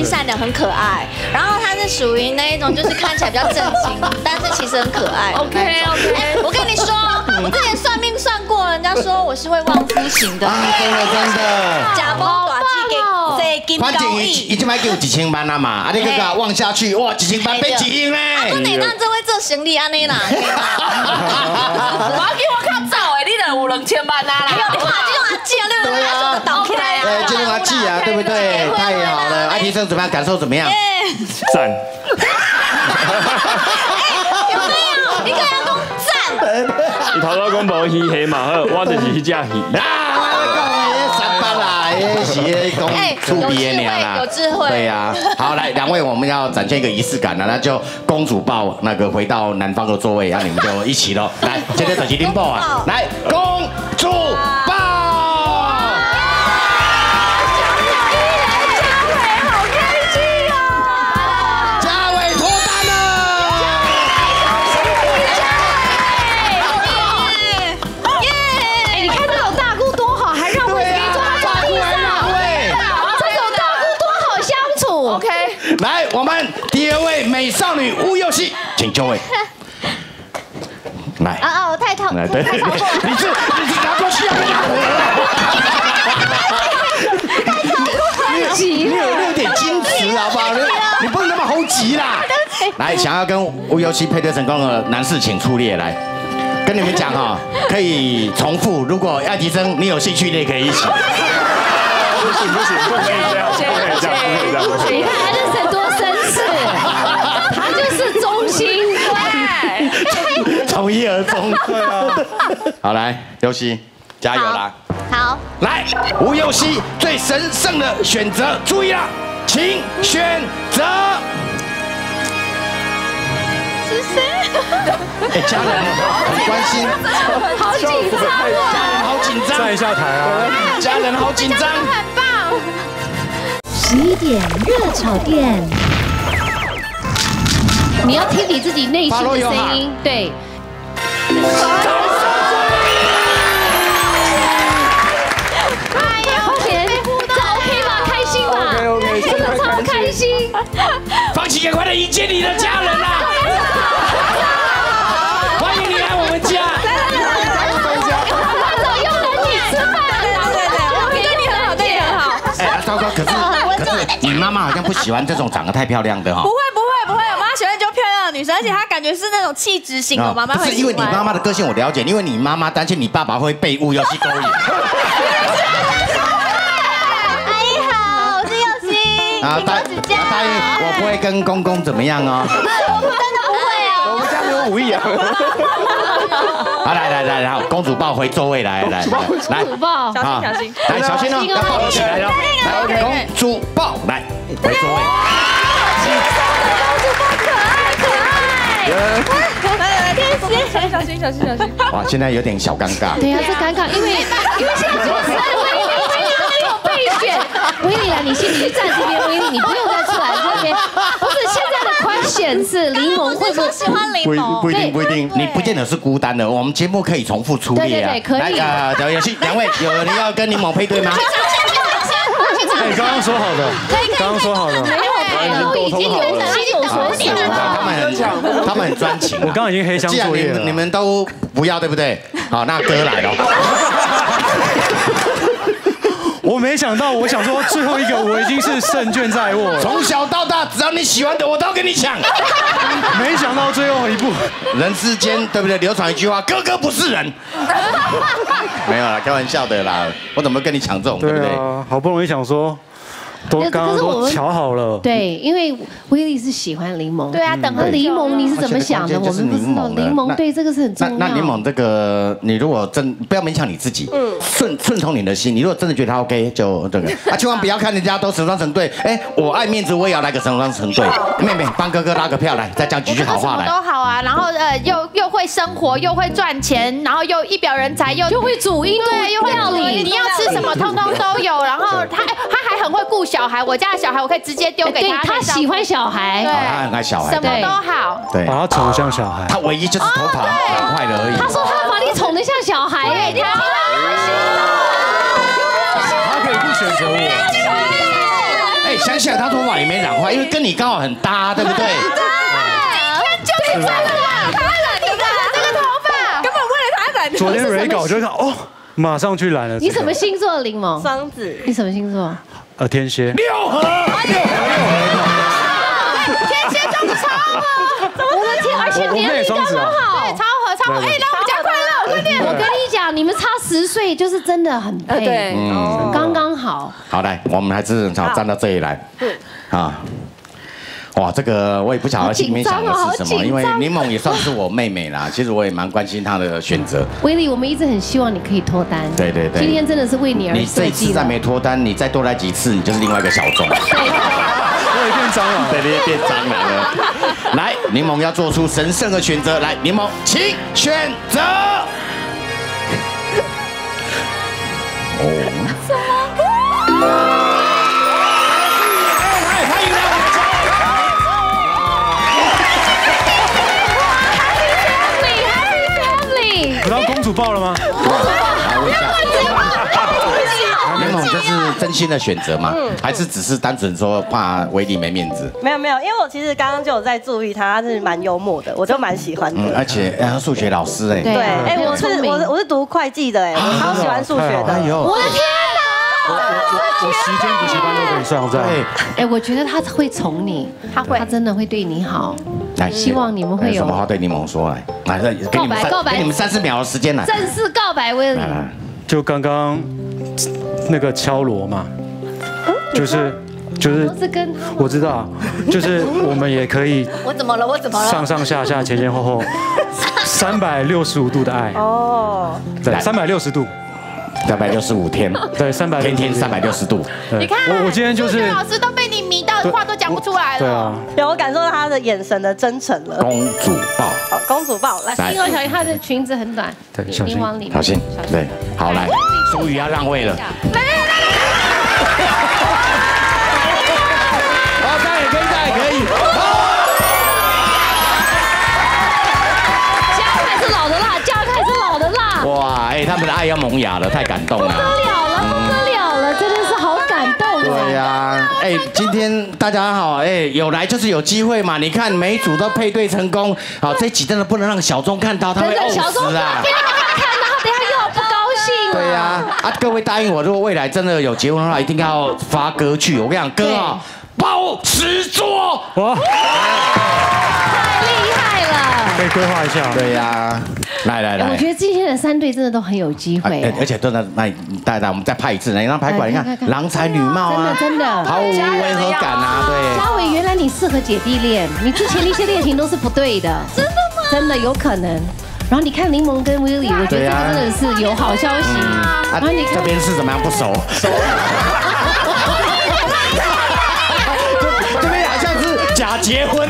心善良很可爱。然后他是属于那一种就是看起来比较正经，但是其实很可爱。OK OK，我跟你说，我之前算命算过，人家说我是会旺夫型的。啊，真的真的。假包短机给这金反正高义。已已经买给我几千万了嘛，啊，你个个望下去，哇，几千万变几亿啊，嘞不！能让这位做行李安尼啦。*laughs* 我要给我两千万啊啦。你看这种阿姐，你们来说的倒起来啊。对，金融阿姐啊，对不对？太好了，爱迪生怎么样？感受怎么样？赞。有没有？你可要讲赞。你头头讲无鱼虾嘛好，我就是迄只鱼。啊，我讲的三八啦，也是哎讲出鼻的娘啦，有智慧有智慧对呀，好，来两位，我们要展现一个仪式感了，那就公主抱那个回到男方的座位，然后你们就一起喽。来，今天手机拎抱啊，来，公主请就位。来，啊啊！我，太痛来，对。*laughs* 你是你是拿过去啊？你你有你有点矜持好不好？你你不能那么猴急啦。来，想要跟吴尤熙配对成功的男士，请出列来。跟你们讲哈，可以重复。如果爱迪生你有兴趣，你也可以一起。不行不行，不可以这样，不可以这样，不可以这样，从一而终。对啊，好，来，尤西，加油啦！好，来，吴佑熙最神圣的选择，注意啦，请选择。是谁？哎，家人很关心，好紧张哦家人好紧张，站一下台啊！家人好紧张。很棒。十一点热炒店，你要听你自己内心的声音，对。开心真的超开心。放弃赶快来迎接你的家人啦！*laughs* 欢迎你来我们家。我走用了你吃饭，对对对，我对你很好，对你很好。哎，啊糟糕，可是 *laughs* 可是你妈妈好像不喜欢这种长得太漂亮的哈不。会不会不会，我妈喜欢就漂亮的女生，而且她感觉是那种气质型的，我妈妈不是会。因为你妈妈的个性我了解，因为你妈妈担心你爸爸会被误要去勾引。阿 *laughs* 姨好，我是佑熙，啊，答请多指教。答应我不会跟公公怎么样哦。我真的不会哦。我们家没有武艺啊。*laughs* 好，来来来，然后公主抱回座位来来来来，主抱，啊小心来小心哦，要抱起来哦。来，公主抱来回座位。小心小心小心小心。哇，现在有点小尴尬。对呀，这尴尬，因为因为现在主持人威力非常没有备选。威力啊，你先你就站这边，威力你不用再出来这边。不是现在的 question 是柠檬会不会喜欢柠不一檬？不一定不一定，你不见得是孤单的。我们节目可以重复出列啊。对对对可以来啊，呃有戏，两位有人要跟柠檬配对吗？*laughs* 对，刚刚说好的，刚刚说好的，没有都已经有心有所属了。他们很他们很专情啊。我刚刚已经黑箱作业了你们你们都不要，对不对？好，那哥来了。*laughs* 我没想到，我想说最后一个我已经是胜券在握，从小到大，只要你喜欢的，我都跟你抢。没想到最后一步，人世间对不对？流传一句话，哥哥不是人。*laughs* 没有啦，开玩笑的啦。我怎么跟你抢这种，对不对？对啊，好不容易想说，都可是刚刚们瞧好了，对，因为威力是喜欢柠檬。对啊，等和柠檬你是怎么想的？我们不知道。柠柠檬对这个是很那重要。那柠檬这个，你如果真不要勉强你自己，嗯顺顺从你的心。你如果真的觉得他 OK，就这个啊，千万不要看人家都成双成对。哎，我爱面子，我也要来个成双成对。妹妹帮哥哥拉个票来，再讲几句好话来。什么都好啊，然后呃又又会生活，又会赚钱，然后又一表人才，又又会煮印度对，又会料理你要吃什么通通都有。然后他他还很会顾小孩，我家的小孩我可以直接丢给对他，他喜欢小孩对，他很爱小孩什，么都好。对，把他宠得像小孩。他唯一就是头发很快的而已。他说他把你宠得像小孩耶，你听到他可以不选择我，哎，想想他头发也没染坏，因为跟你刚好很搭，对不对？就是这个啦，他染你的这个头发，根本为了他染的。昨天蕊稿 *laughs* 就看哦，马上去染了。你什么星座的柠檬？双子。你什么星座？呃，天蝎。六合，天蝎座超合，我的天，而且年龄刚也双子啊刚好对，。超合超合。哎，来我们家快乐，快点！我跟你讲，你们差十岁，就是真的很配，对嗯，刚刚好。好来，我们还是好站到这里来。啊。哇，这个我也不晓得心里面想的是什么，因为柠檬也算是我妹妹啦，其实我也蛮关心她的选择。威力，我们一直很希望你可以脱单。对对对今天真的是为你而你设计的。这一次再没脱单，你再多来几次，你就是另外一个小众。我也 *laughs* 变蟑螂了。对，你也变蟑螂了。来，柠檬要做出神圣的选择，来，柠檬，请选择。*laughs* 哦，公主抱了吗？来问一下，柠檬就是真心的选择吗，还是只是单纯说怕威力没面子？没有没有，因为我其实刚刚就有在注意他，他是蛮幽默的，我就蛮喜欢的。嗯，而且哎，他数学老师哎，对对，哎，我是我是我是读会计的，哎，我超喜欢数学的。哎呦，我的天我我我十间补习班都可以上在。哎，我觉得他会宠你，他会他真的会对你好。来，希望你们会有什么话对柠檬说来？来，给你们三告白给你们三十秒的时间来。正式告白威力来，来就刚刚那个敲锣嘛，就是就是我知道，就是我们也可以 *laughs* 我怎么了？我怎么了？上上下下、前前后后，*laughs* 三百六十五度的爱。哦，对，三百六十度，*laughs* 三百六十五天，对，三百天天三百六十度。你看，我我今天就是老师都被你迷到，话都讲不出来了。对啊，有我感受到他的眼神的真诚了。公主抱，好，公主抱来，来因为小心她的裙子很短，对小心你往里面小心，对，好来，终于要让位了。好，哇，哎，他们的爱要萌芽了，太感动了不得了。了了，不得了了，真的是好感动对哦。呀、哎，今天大家好，哎，有来就是有机会嘛。你看每一组都配对成功，好，这一集真的不能让小钟看到，他会呕小钟不要死啊。给他看到，他等一下又不高兴。对呀、啊，各位答应我，如果未来真的有结婚的话，一定要发歌去。我跟你讲，歌啊，包十桌，哇，太厉害了。可以规划一下。对呀、来来来哎我觉。得今天的三队真的都很有机会哎，而且真的，那大家我们再拍一次，来让拍过来，你看郎才女貌啊，真的真的毫无违和感啊，对。嘉伟，原来你适合姐弟恋，你之前的一些恋情都是不对的。真的吗？真的有可能。然后你看柠檬跟威利，我觉得这个真的是有好消息。啊然后你看这边是怎么样不熟？*laughs* 这边好像是假结婚。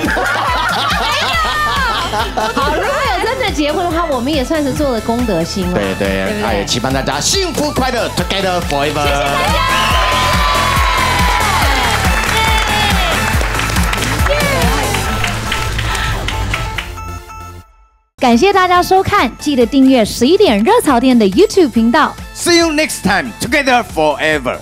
好，如果有真的结婚的话，我们也算是做了功德心了。对对哎，期盼大家幸福快乐，together forever。谢谢大家。感谢大家收看，记得订阅十一点热潮店的 YouTube 频道。See you next time, together forever.